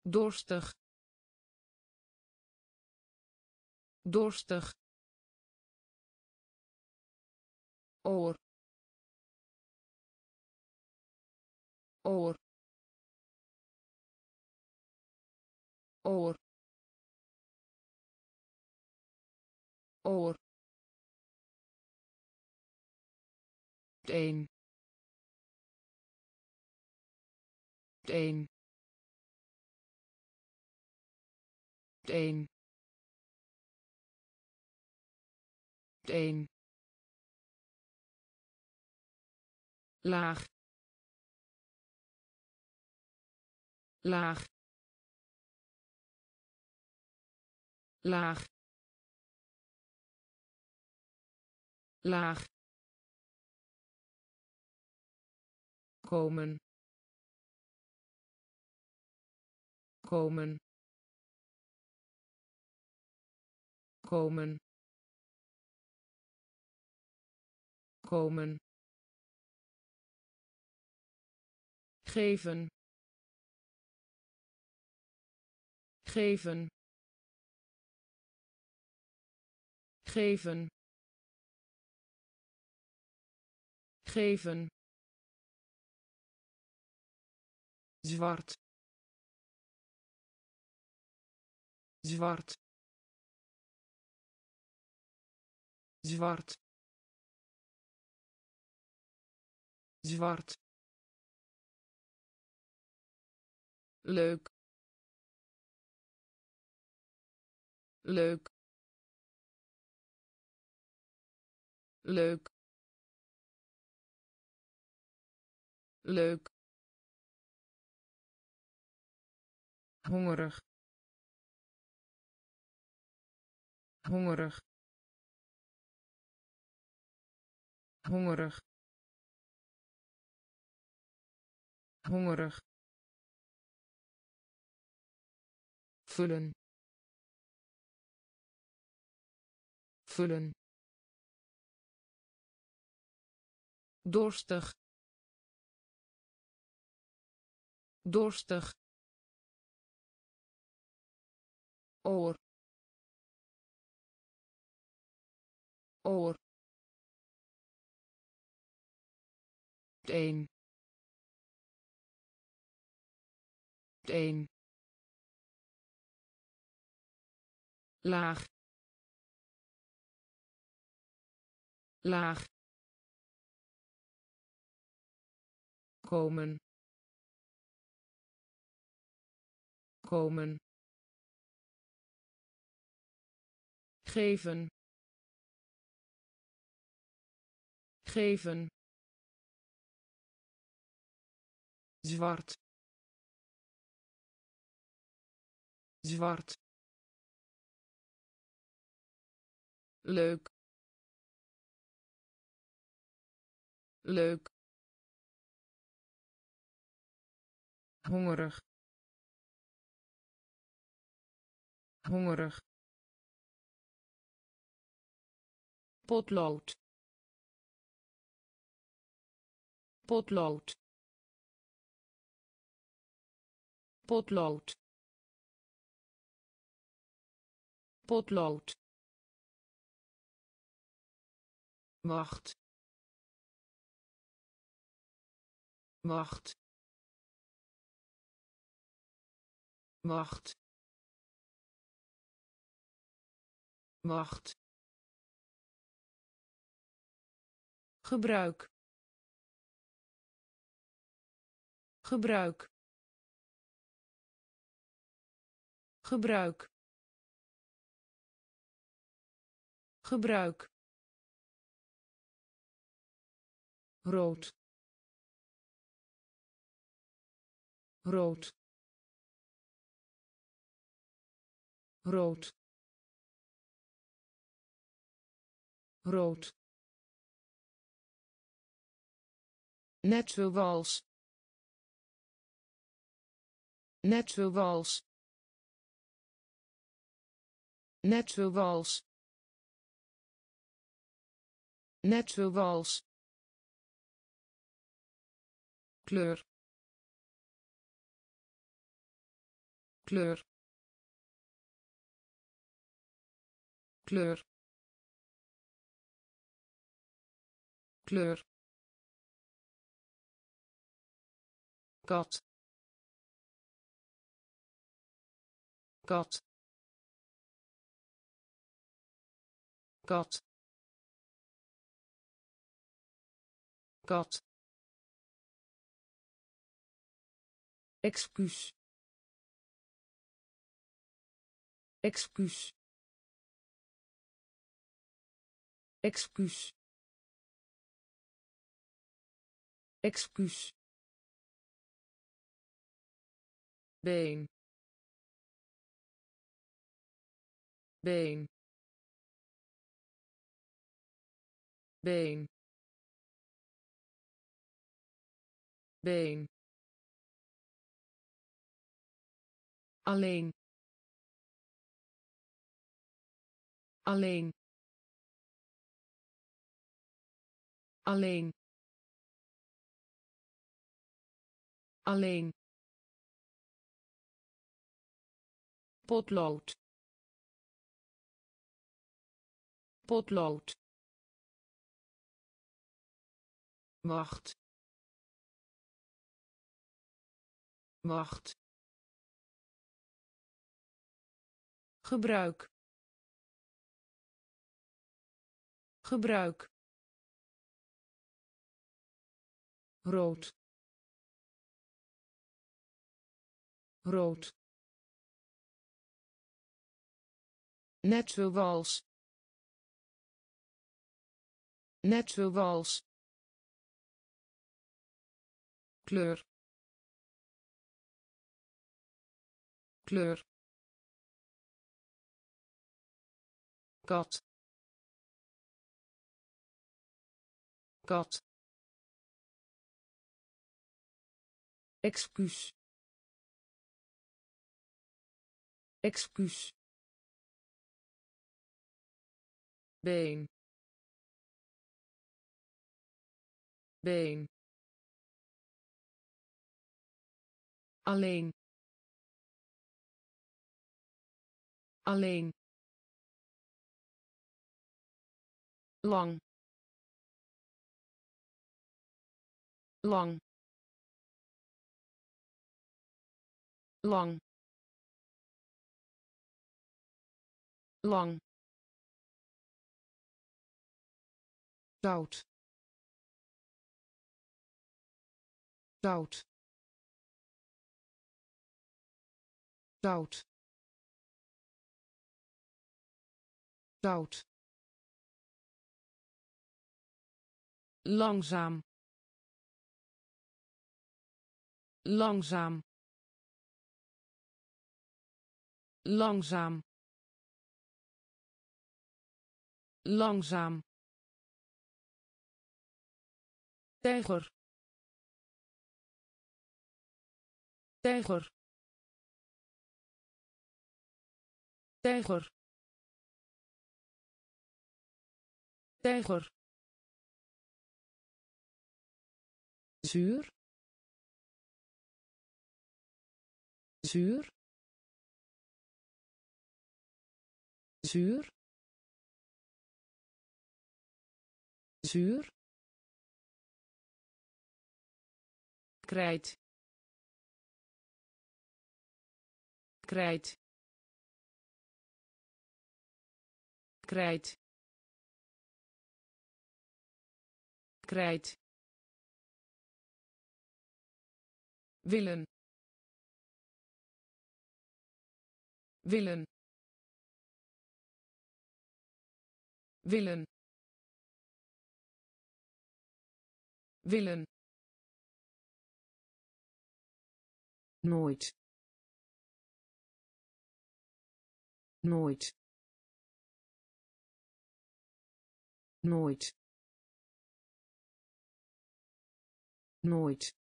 Dorstig. Dorstig oor oor oor oor. Een een een een laag laag laag laag. Komen. Komen. Komen. Komen geven. Geven. Geven. Geven. Zwart. Zwart. Zwart. Zwart leuk. Leuk. Leuk. Leuk. Hongerig. Hongerig. Hongerig. Hongerig vullen. Vullen. Dorstig. Dorstig. Oor. Oor. Een een laag laag komen komen geven geven zwart zwart leuk. Leuk. Hongerig. Hongerig. Potlood. Potlood. Potlood. Potlood wacht. Wacht. Wacht. Wacht. Gebruik. Gebruik. Gebruik. Gebruik rood. Rood. Rood. Rood. Net zoals net zoals net zoals net zoals kleur. Kleur. Kleur. Kleur. Kat. Kat. Kat. Kat excuus. Excuus. Excuus. Excuus. Been. Been. Been. Been alleen. Alleen. Alleen. Alleen. Potlood. Potlood. Wacht. Wacht gebruik. Gebruik. Rood. Rood. Net zoals. Net zoals. Kleur. Kleur kat. Kat. Excuus. Excuus. Been. Been. Alleen. Alleen lang. Lang. Lang. Lang. Zout zout zout zout langzaam. Langzaam. Langzaam. Langzaam. Tijger. Tijger. Tijger. Tijger zuur. Zuur. Zuur. Zuur. Krijt. Krijt. Krijt. Krijt willen. Willen. Willen. Willen. Nooit. Nooit. Nooit. Nooit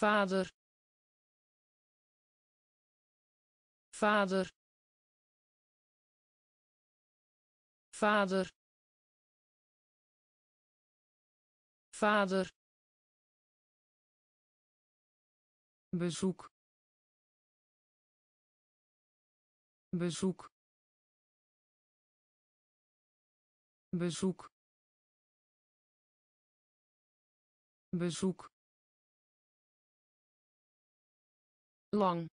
vader. Vader. Vader. Vader. Bezoek. Bezoek. Bezoek. Bezoek lang.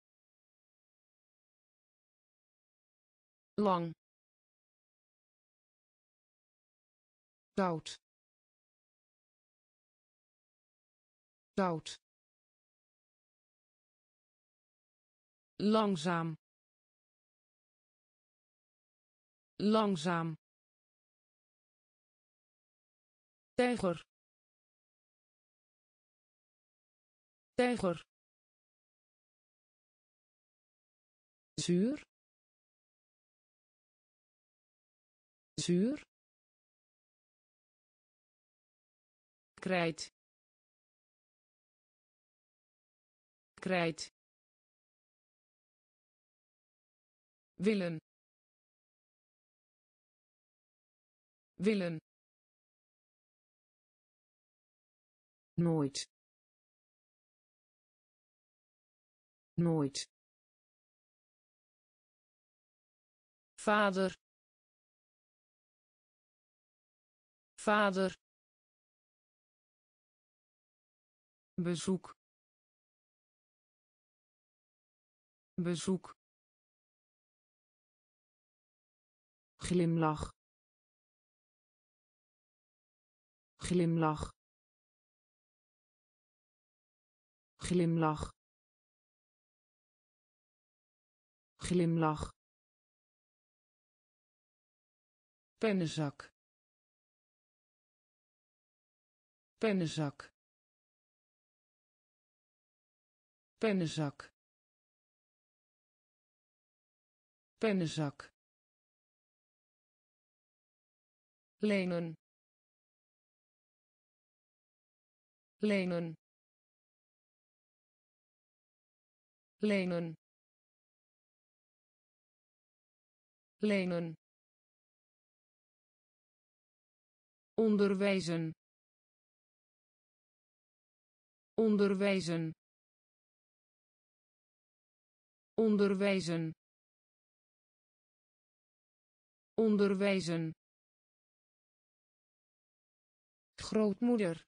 Lang. Zout zout langzaam. Langzaam. Tijger. Tijger zuur. Zuur. Krijt. Krijt. Willen. Willen. Nooit. Nooit vader. Vader. Bezoek. Bezoek. Glimlach. Glimlach. Glimlach. Glimlach pennenzak. Pennenzak. Pennenzak. Pennenzak. Lenen. Lenen. Lenen. Lenen onderwijzen. Onderwijzen. Onderwijzen. Onderwijzen. Grootmoeder.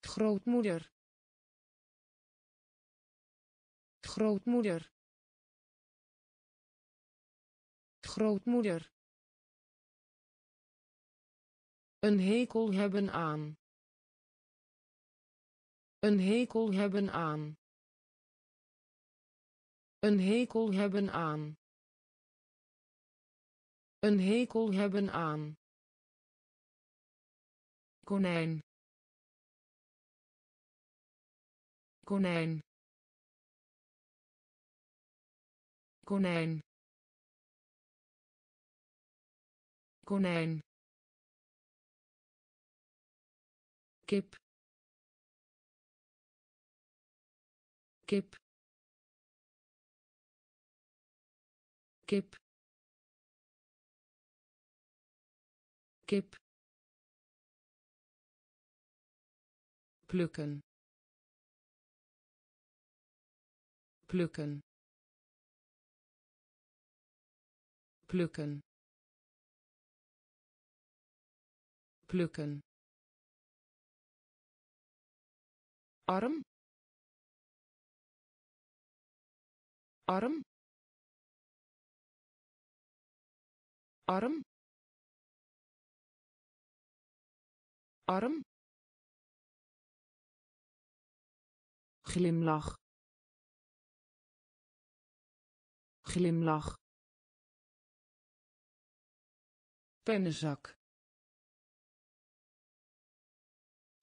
Grootmoeder. Grootmoeder. Grootmoeder een hekel hebben aan. Een hekel hebben aan. Een hekel hebben aan. Een hekel hebben aan. Konijn. Konijn. Konijn. Konijn kip. Kip. Kip. Kip. Plukken. Plukken. Plukken. Plukken arm. Arm. Arm. Arm. Glimlach. Glimlach. Pennenzak.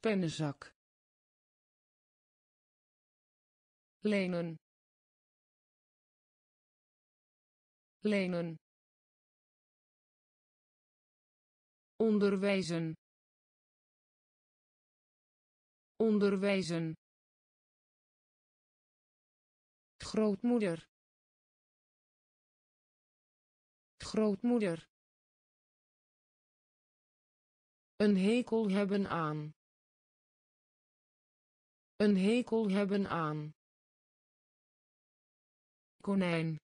Pennenzak lenen. Lenen. Onderwijzen. Onderwijzen. Grootmoeder. Grootmoeder. Een hekel hebben aan. Een hekel hebben aan konijn.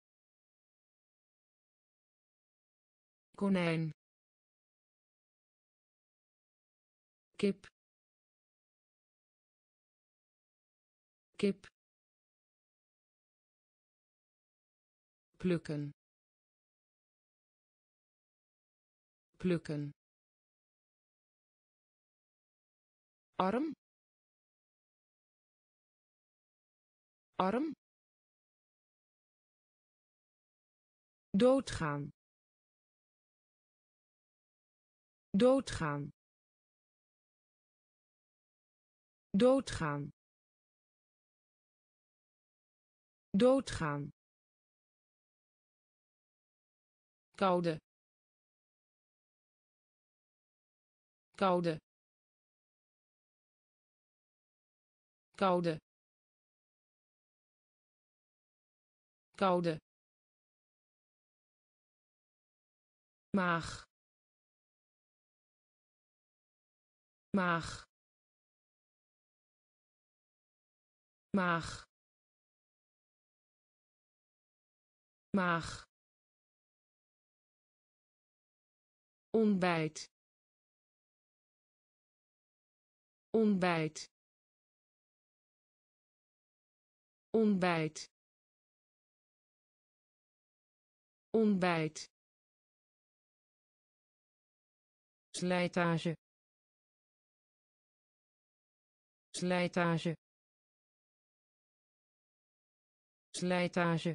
Konijn. Kip. Kip. Plukken. Plukken. Arm. Arm doodgaan. Doodgaan. Doodgaan. Doodgaan. Koude. Koude. Koude. Koude maag maag maag maag ontbijt. Ontbijt. Ontbijt. Ontbijt slijtage. Slijtage. Slijtage.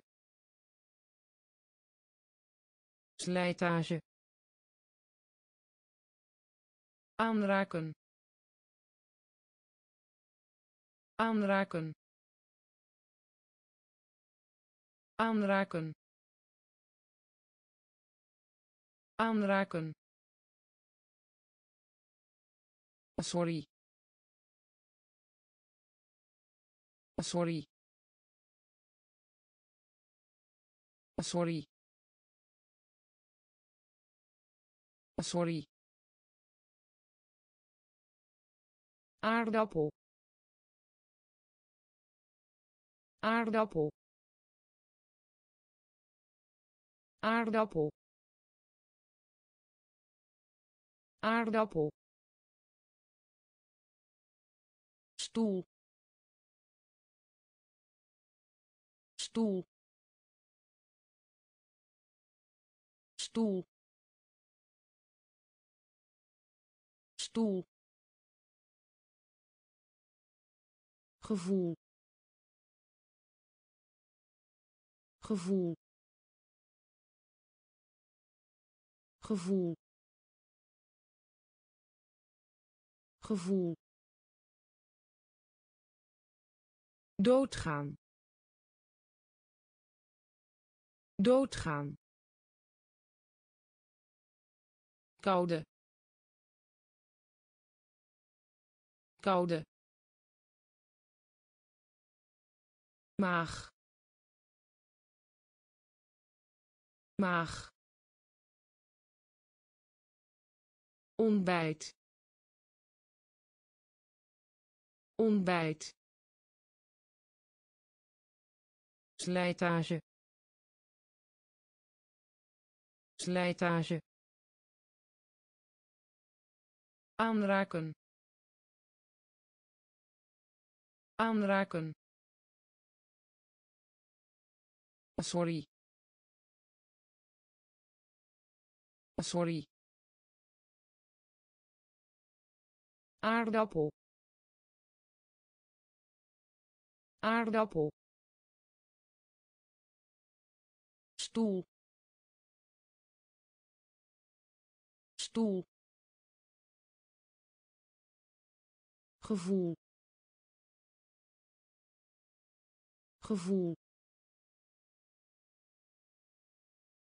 Slijtage. Aanraken. Aanraken. Aanraken. Aanraken sorry. Sorry. Sorry. Sorry. Aardappel. Aardappel. Aardappel. Aardappel stoel. Stoel. Stoel. Stoel. Gevoel. Gevoel. Gevoel. Gevoel doodgaan. Doodgaan. Koude. Koude. Maag. Maag. Ontbijt. Ontbijt slijtage. Slijtage. Aanraken. Aanraken. Sorry. Sorry. Aardappel. Aardappel stoel. Stoel. Gevoel. Gevoel.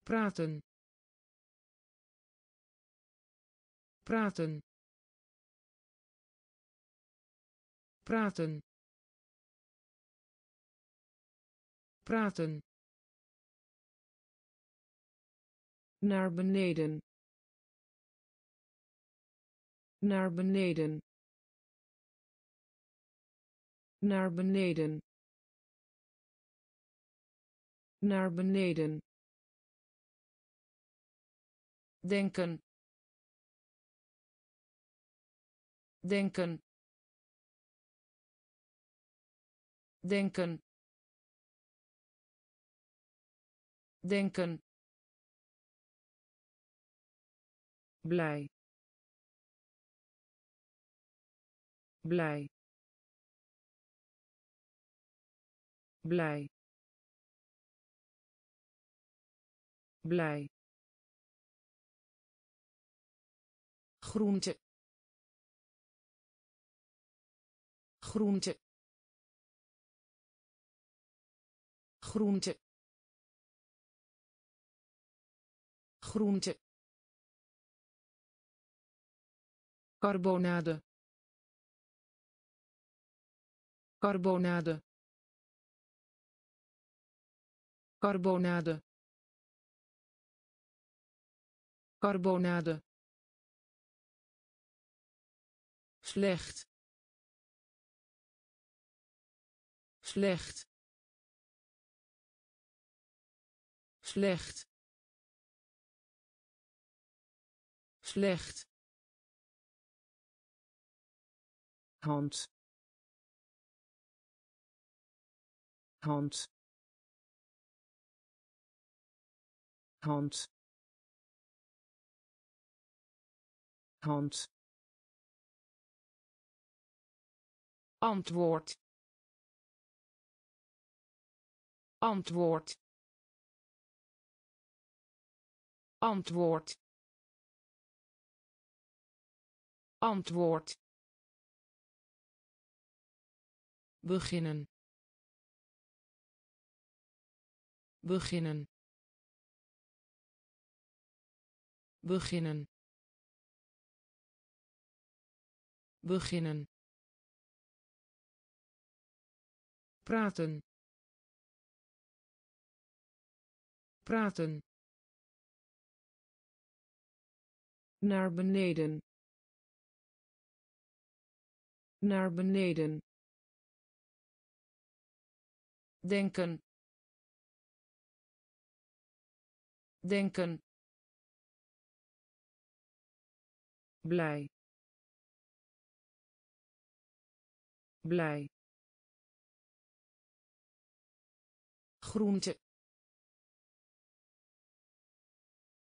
Praten. Praten. Praten. Praten naar beneden. Naar beneden. Naar beneden. Naar beneden. Denken. Denken. Denken. Denken blij. Blij. Blij. Blij. Groente. Groente. Groente. Groente carbonade. Carbonade. Carbonade. Carbonade. Slecht. Slecht. Slecht. Slecht hand. Hand. Hand. Hand. Antwoord. Antwoord. Antwoord. Antwoord beginnen. Beginnen. Beginnen. Beginnen. Praten. Praten. Naar beneden. Naar beneden denken. Denken. Blij. Blij. Groente.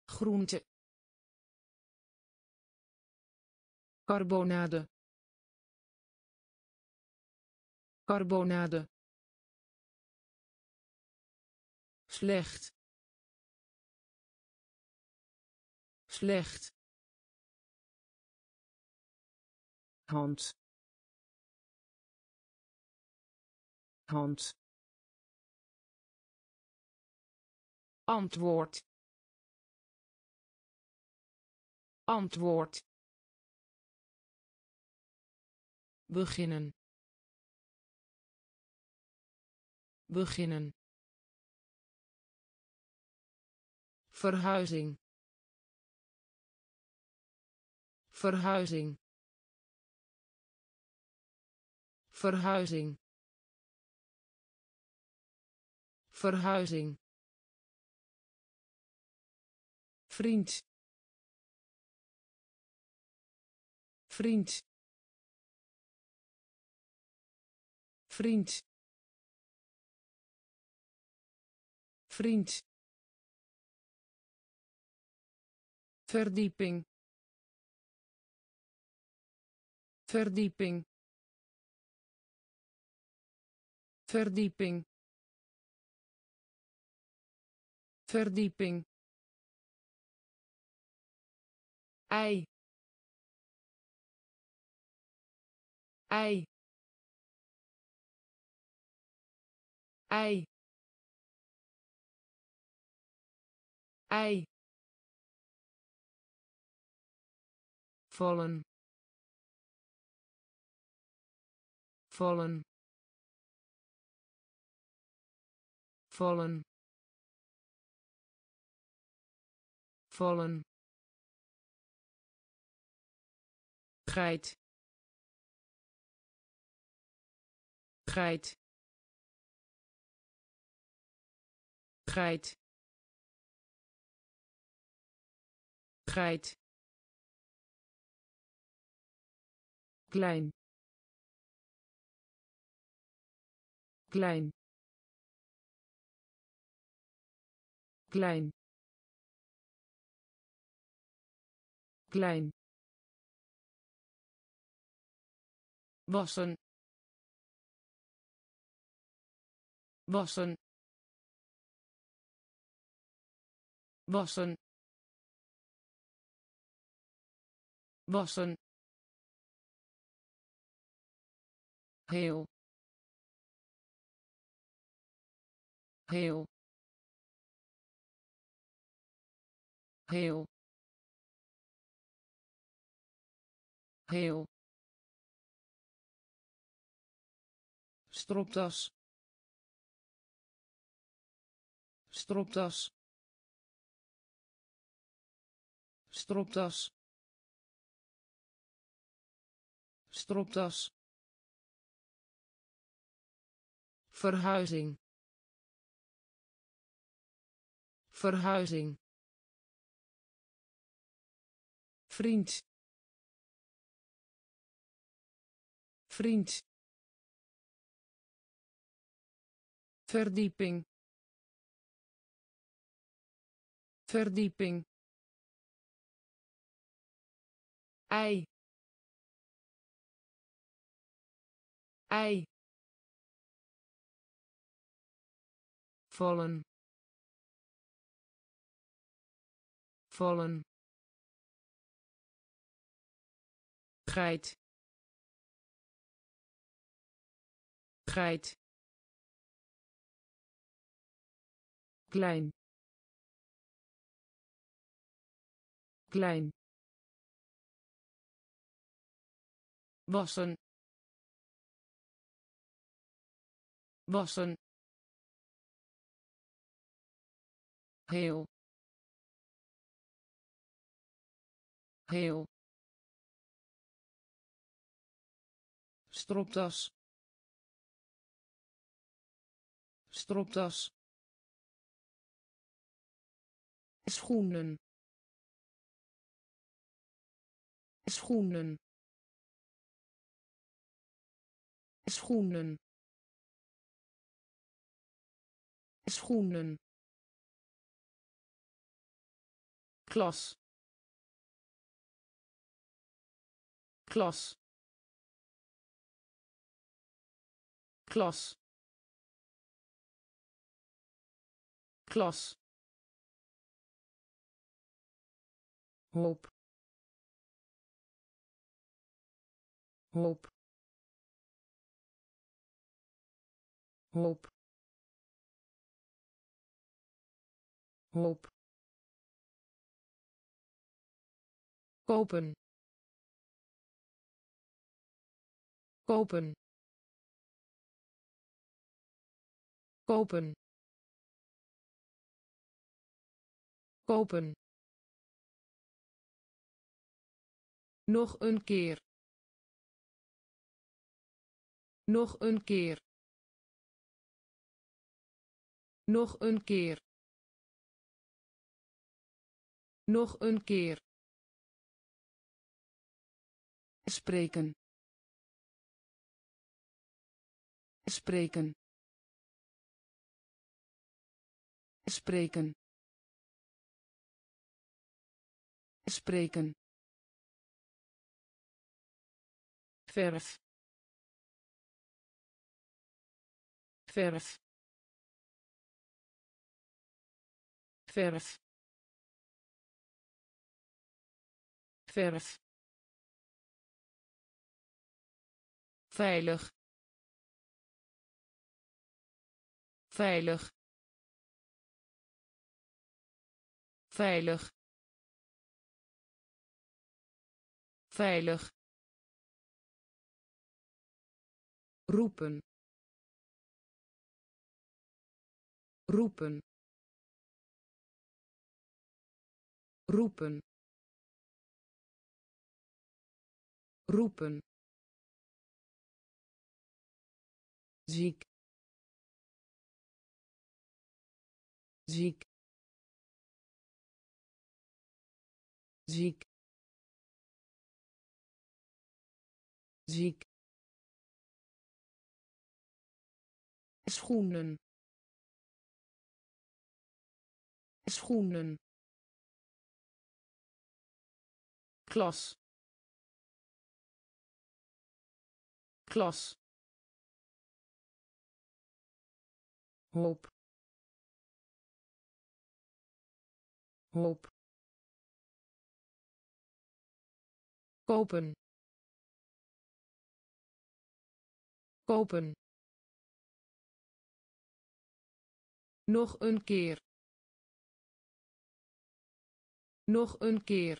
Groente. Carbonade. Carbonade slecht. Slecht. Hand. Hand. Antwoord. Antwoord. Beginnen. Beginnen verhuizing. Verhuizing. Verhuizing. Verhuizing. Vriend. Vriend. Vriend. Vriend verdieping. Verdieping. Verdieping. Verdieping. Ei. Ei. Ei. Ei vallen. Vallen. Vallen. Vallen. Geit. Geit. Geit. Geit klein. Klein. Klein. Klein. Wassen. Wassen. Wassen. Wassen heel. Heel. Heel. Heel. Stropdas. Stropdas. Stropdas. Stropdas verhuizing. Verhuizing. Vriend. Vriend. Verdieping. Verdieping. Ei. Ei vallen. Vallen. Geit. Geit. Klein. Klein. Wassen. Wassen heel. Heel. Stropdas. Stropdas. Schoenen. Schoenen. Schoenen. Schoenen klas. Klas. Klas. Klas. Hoop. Hoop. Hoop. Hoop kopen. Kopen. Kopen. Kopen. Nog een keer. Nog een keer. Nog een keer. Nog een keer spreken. Spreken. Spreken. Spreken. Verf. Verf. Verf. Verf veilig. Veilig. Veilig. Veilig. Roepen. Roepen. Roepen. Roepen ziek. Ziek. Ziek. Ziek. Schoenen. Schoenen. Klas. Klas hoop. Hoop. Kopen. Kopen. Nog een keer. Nog een keer.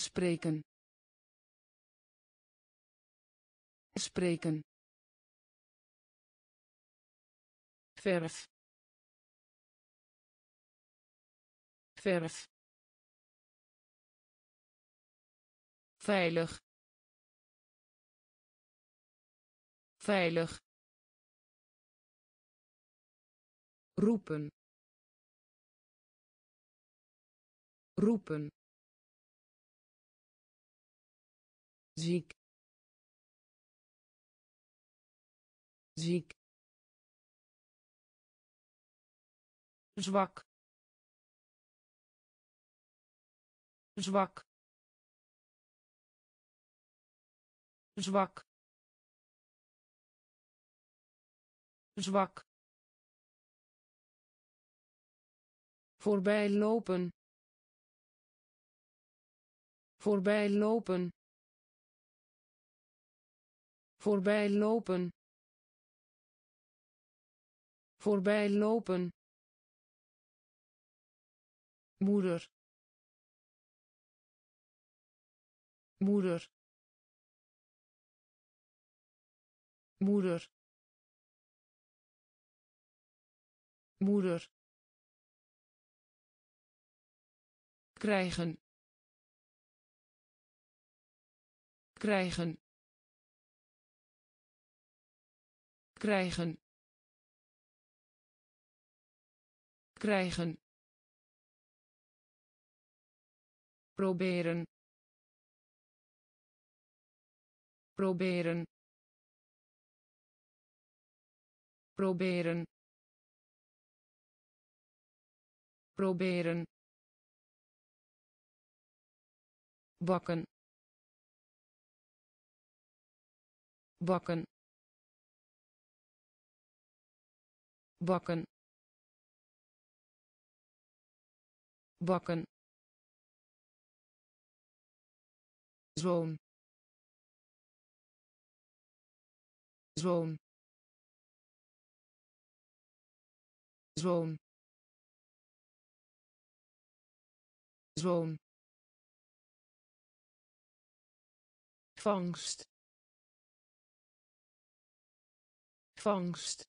Spreken. Spreken verf. Verf. Veilig. Veilig. Roepen. Roepen. Ziek. Ziek zwak zwak zwak zwak. Voorbij lopen voorbij lopen voorbij lopen voorbij lopen moeder. Moeder. Moeder. Moeder. Krijgen. Krijgen. Krijgen. Krijgen proberen. Proberen. Proberen. Proberen. Bakken. Bakken. Bakken. Bakken zoon zoon zoon zoon vangst. Vangst.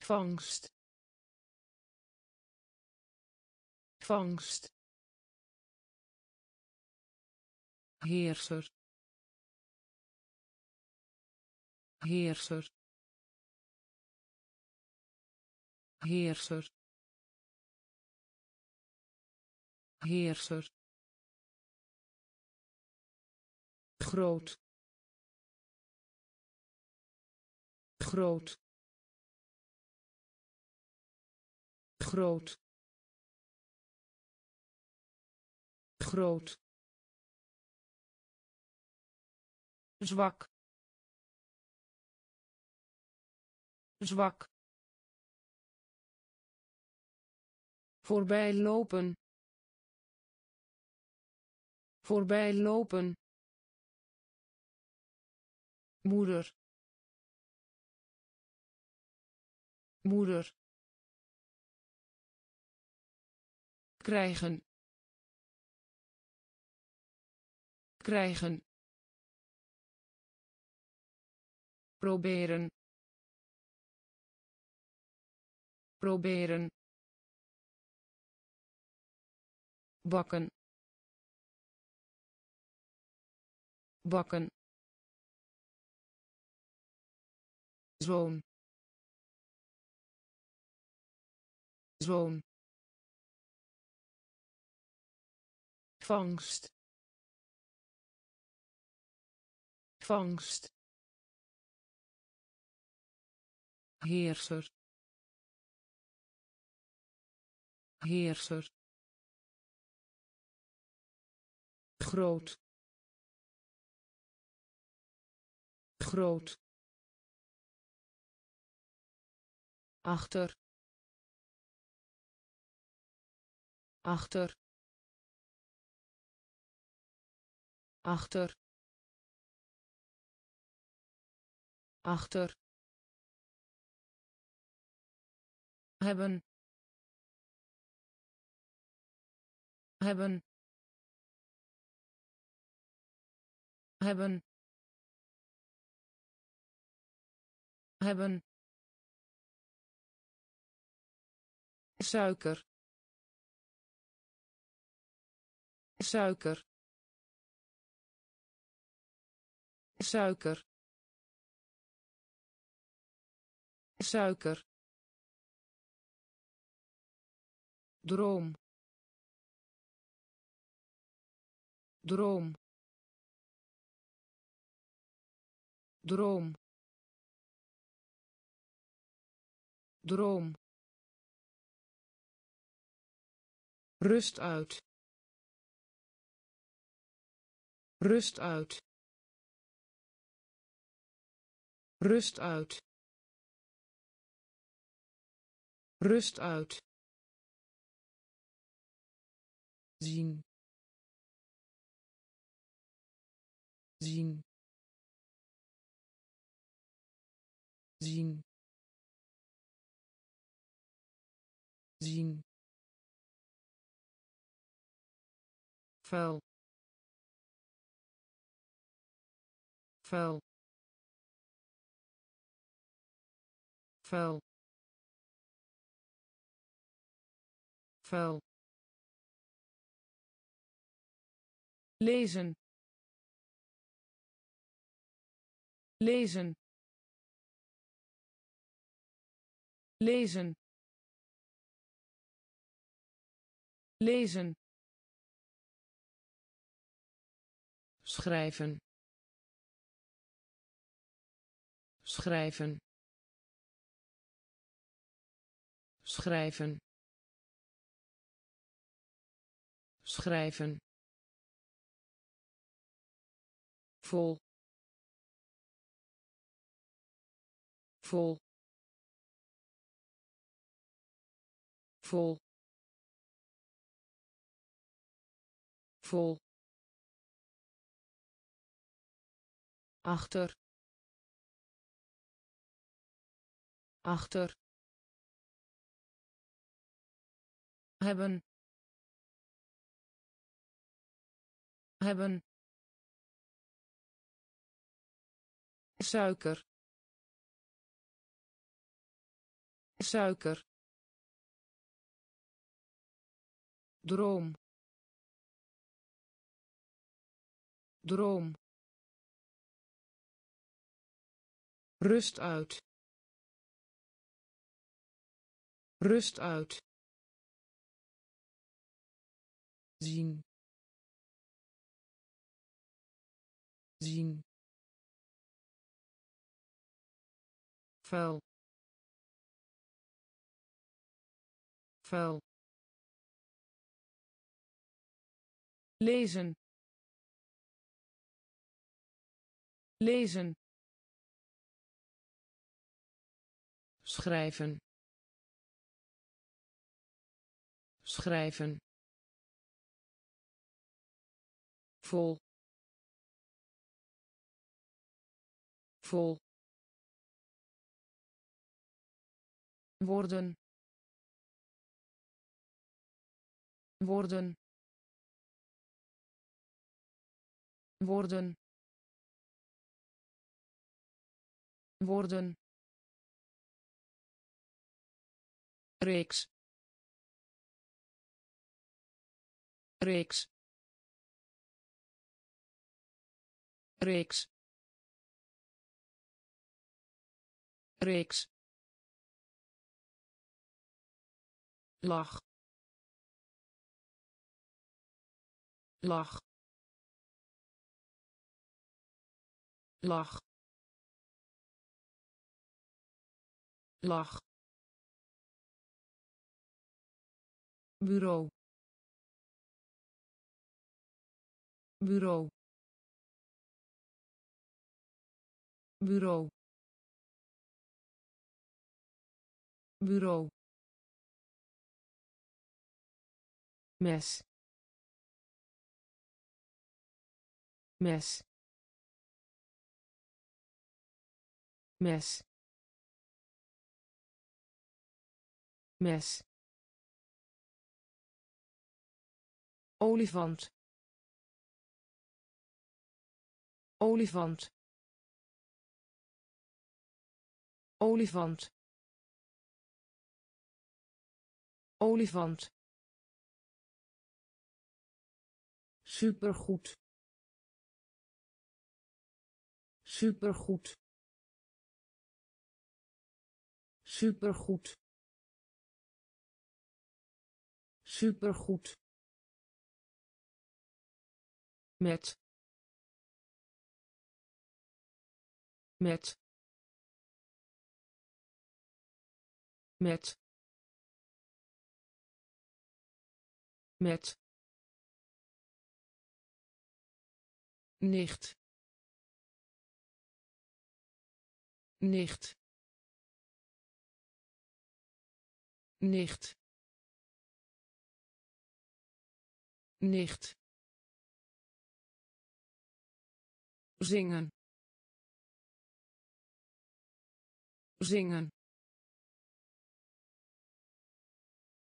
Vangst. Vangst heerser. Heerser. Heerser. Heerser. Groot. Groot. Groot. Groot zwak zwak voorbij lopen voorbij lopen moeder moeder krijgen krijgen proberen. Proberen. Bakken. Bakken. Zoon zoon vangst. Vangst heerser. Heerser. Groot. Groot. Achter. Achter. Achter. Achter hebben. Hebben. Hebben. Hebben. Suiker. Suiker. Suiker. Suiker droom. Droom. Droom. Droom. Rust uit. Rust uit. Rust uit. Rust uit zien. Zien. Zien. Zien. Vuil. Vuil. Vuil. Vuil lezen lezen lezen lezen. Schrijven. Schrijven. Schrijven. Schrijven vol. Vol. Vol. Vol. Achter. Achter. Hebben. Hebben suiker. Suiker. Droom. Droom. Rust uit. Rust uit. Zien. Zien vuil. Vuil. Lezen. Lezen. Schrijven. Schrijven. Vol. Vol worden. Worden. Worden. Worden. Reeks. Reeks. Reeks. Reeks lach. Lach. Lach. Lach. Bureau. Bureau. Bureau. Bureau mes. Mes. Mes. Mes. Olifant. Olifant. Olifant. Olifant supergoed. Supergoed. Supergoed. Supergoed. Met. Met. Met. Met nicht. Nicht. Nicht. Nicht. Zingen. Zingen.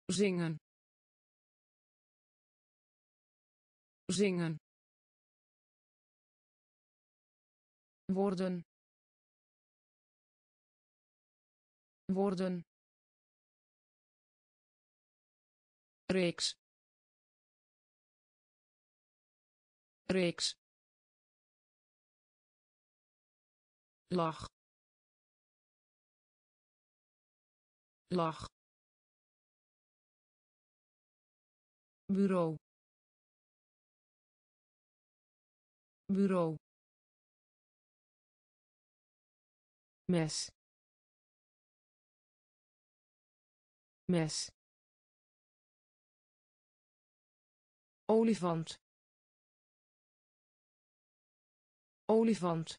Zingen. Zingen worden worden reeks. Reeks. Lach. Lach. Bureau. Bureau mes. Mes. Olifant. Olifant.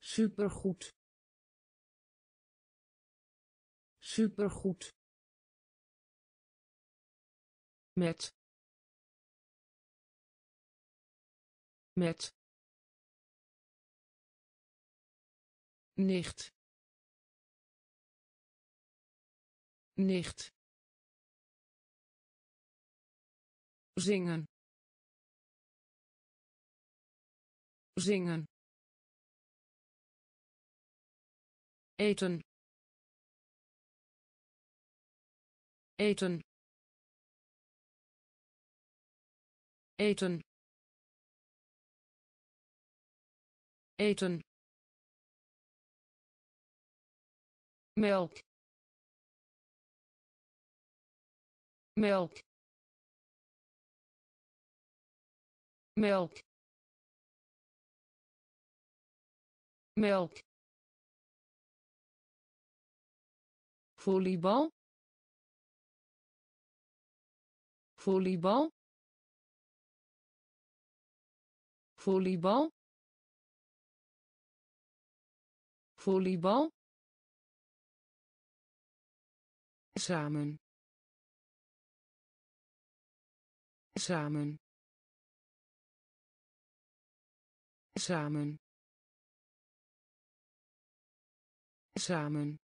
Supergoed. Supergoed. Met. Met nicht. Nicht. Zingen. Zingen. Eten. Eten. Eten. Eten melk melk melk melk volleybal. Volleybal. Volleybal. Volleybal samen. Samen. Samen. Samen.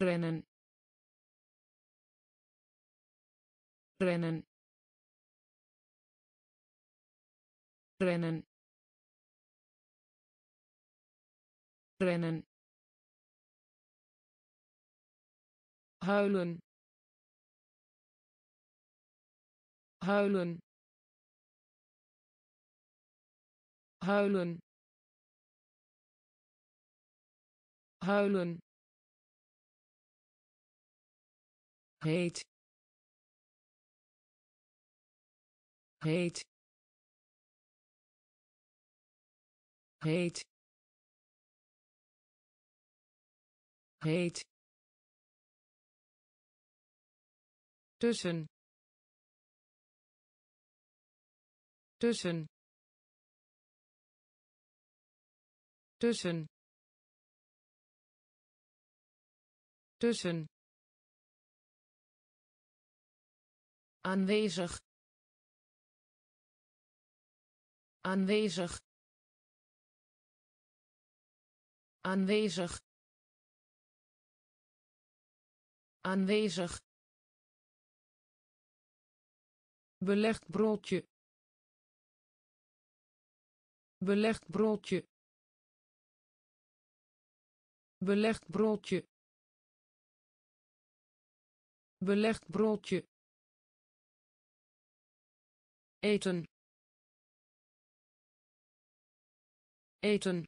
Rennen. Rennen. Rennen. Rennen huilen. Huilen. Huilen. Huilen. Heet. Heet. Heet. Heet tussen. Tussen. Tussen. Tussen. Aanwezig. Aanwezig. Aanwezig. Aanwezig belegd broodje. Belegd broodje. Belegd broodje. Belegd broodje. Eten. Eten.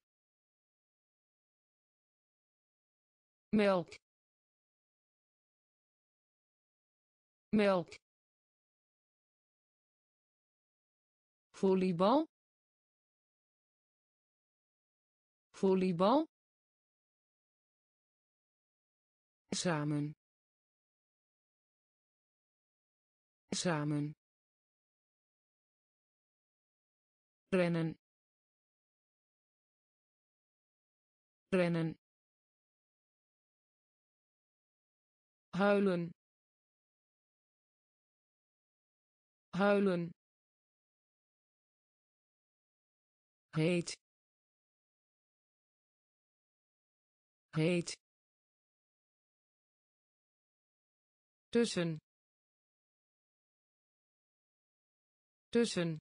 Melk. Melk volleybal. Volleybal. Samen. Samen. Rennen. Rennen. Huilen. Huilen heet heet tussen. Tussen.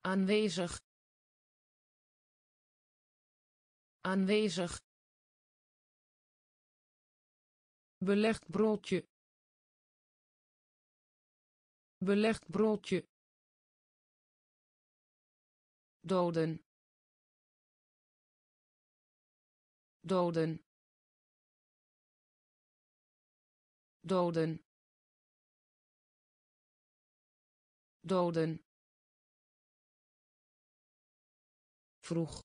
Aanwezig. Aanwezig. Belegd broodje. Belegd broodje doden. Doden. Doden. Doden. Vroeg.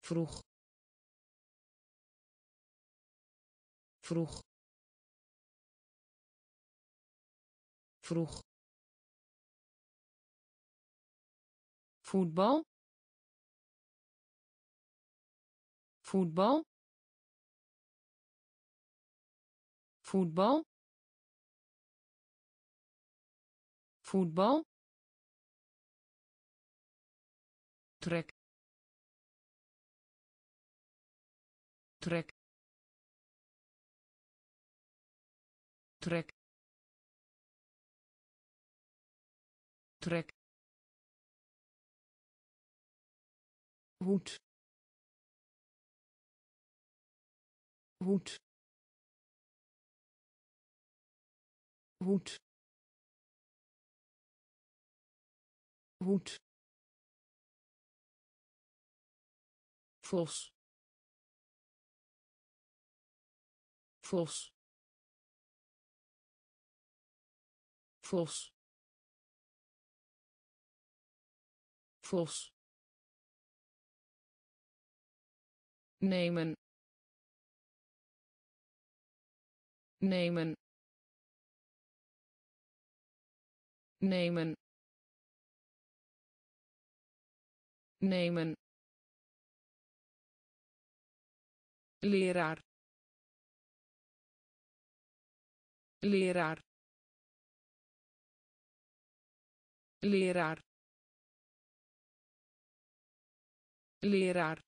Vroeg. Vroeg. Vroeg voetbal. Voetbal. Voetbal. Voetbal. Trek. Trek. Trek. Trek hoed. Hoed. Hoed. Hoed. Vos. Vos. Vos. Vos nemen. Nemen. Nemen. Nemen. Leraar. Leraar. Leraar. Leraar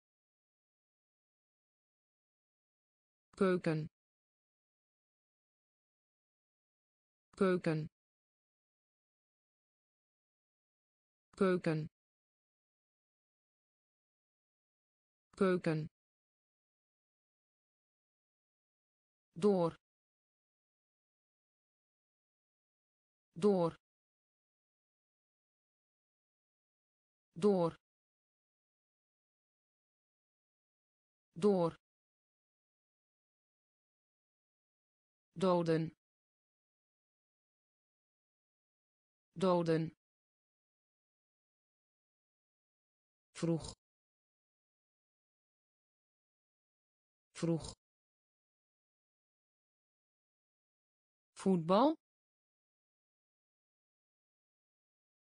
keuken. Keuken. Keuken. Keuken. Door. Door. Door. Door doden. Doden. Vroeg. Vroeg. Voetbal.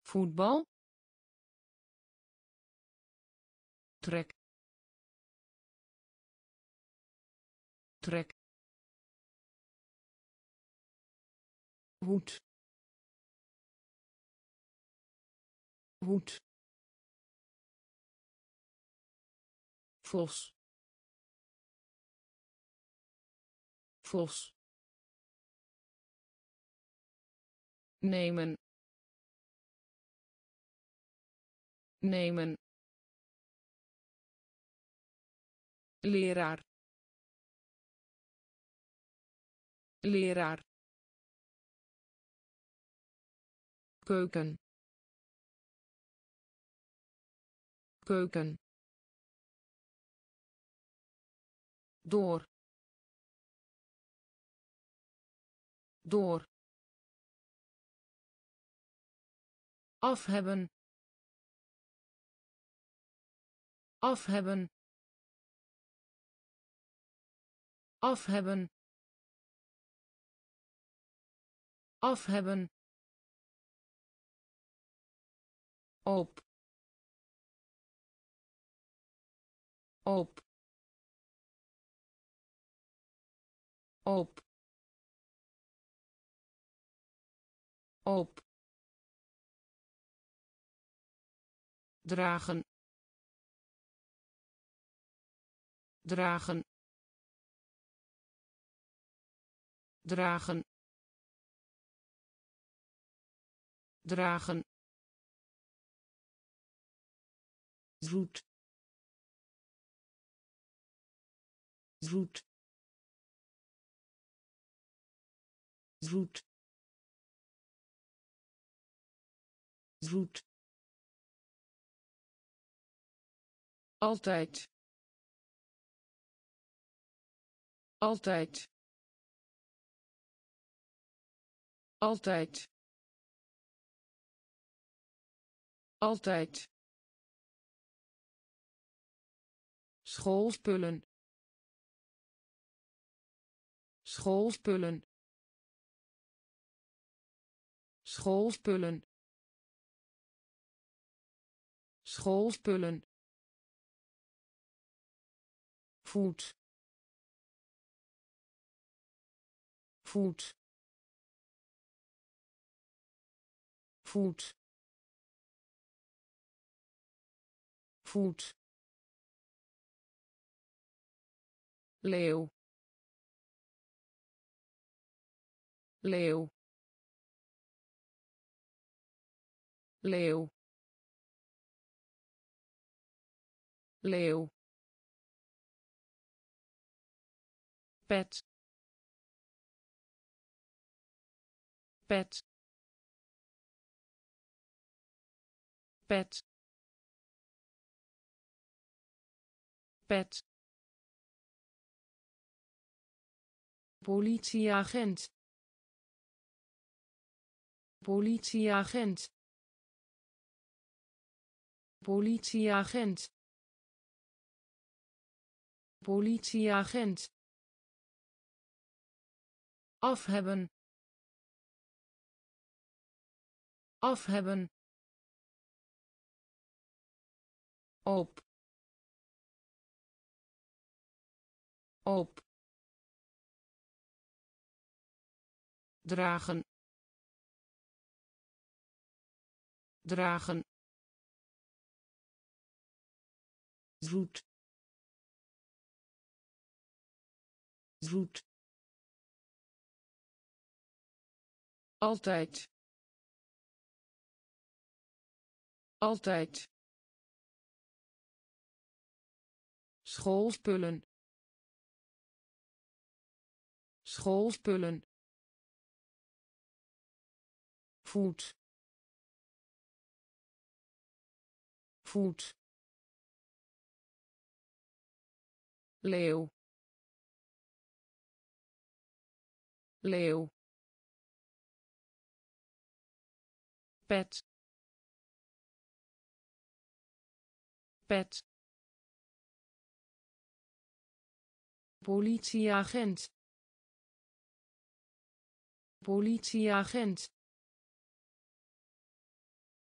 Voetbal. Trek. Trek hoed. Hoed. Vos. Vos. Nemen. Nemen. Leraar. Leraar keuken. Keuken. Door. Door. Af hebben. Af hebben op. Op. Op. Op. Dragen. Dragen. Dragen. Dragen zoet. Zoet. Zoet. Zoet. Altijd. Altijd. Altijd. Altijd schoolspullen schoolspullen schoolspullen schoolspullen. Voet. Voet. Voet. Voet leeuw. Leeuw. Leeuw. Leeuw. Pet. Pet. Pet. Pet politieagent. Politieagent. Politieagent. Politieagent. Afhebben. Afhebben. Op. Op dragen dragen zoet zoet altijd altijd schoolspullen schoolspullen voet voet leeuw. Leeuw. Pet. Pet. Politieagent. Politieagent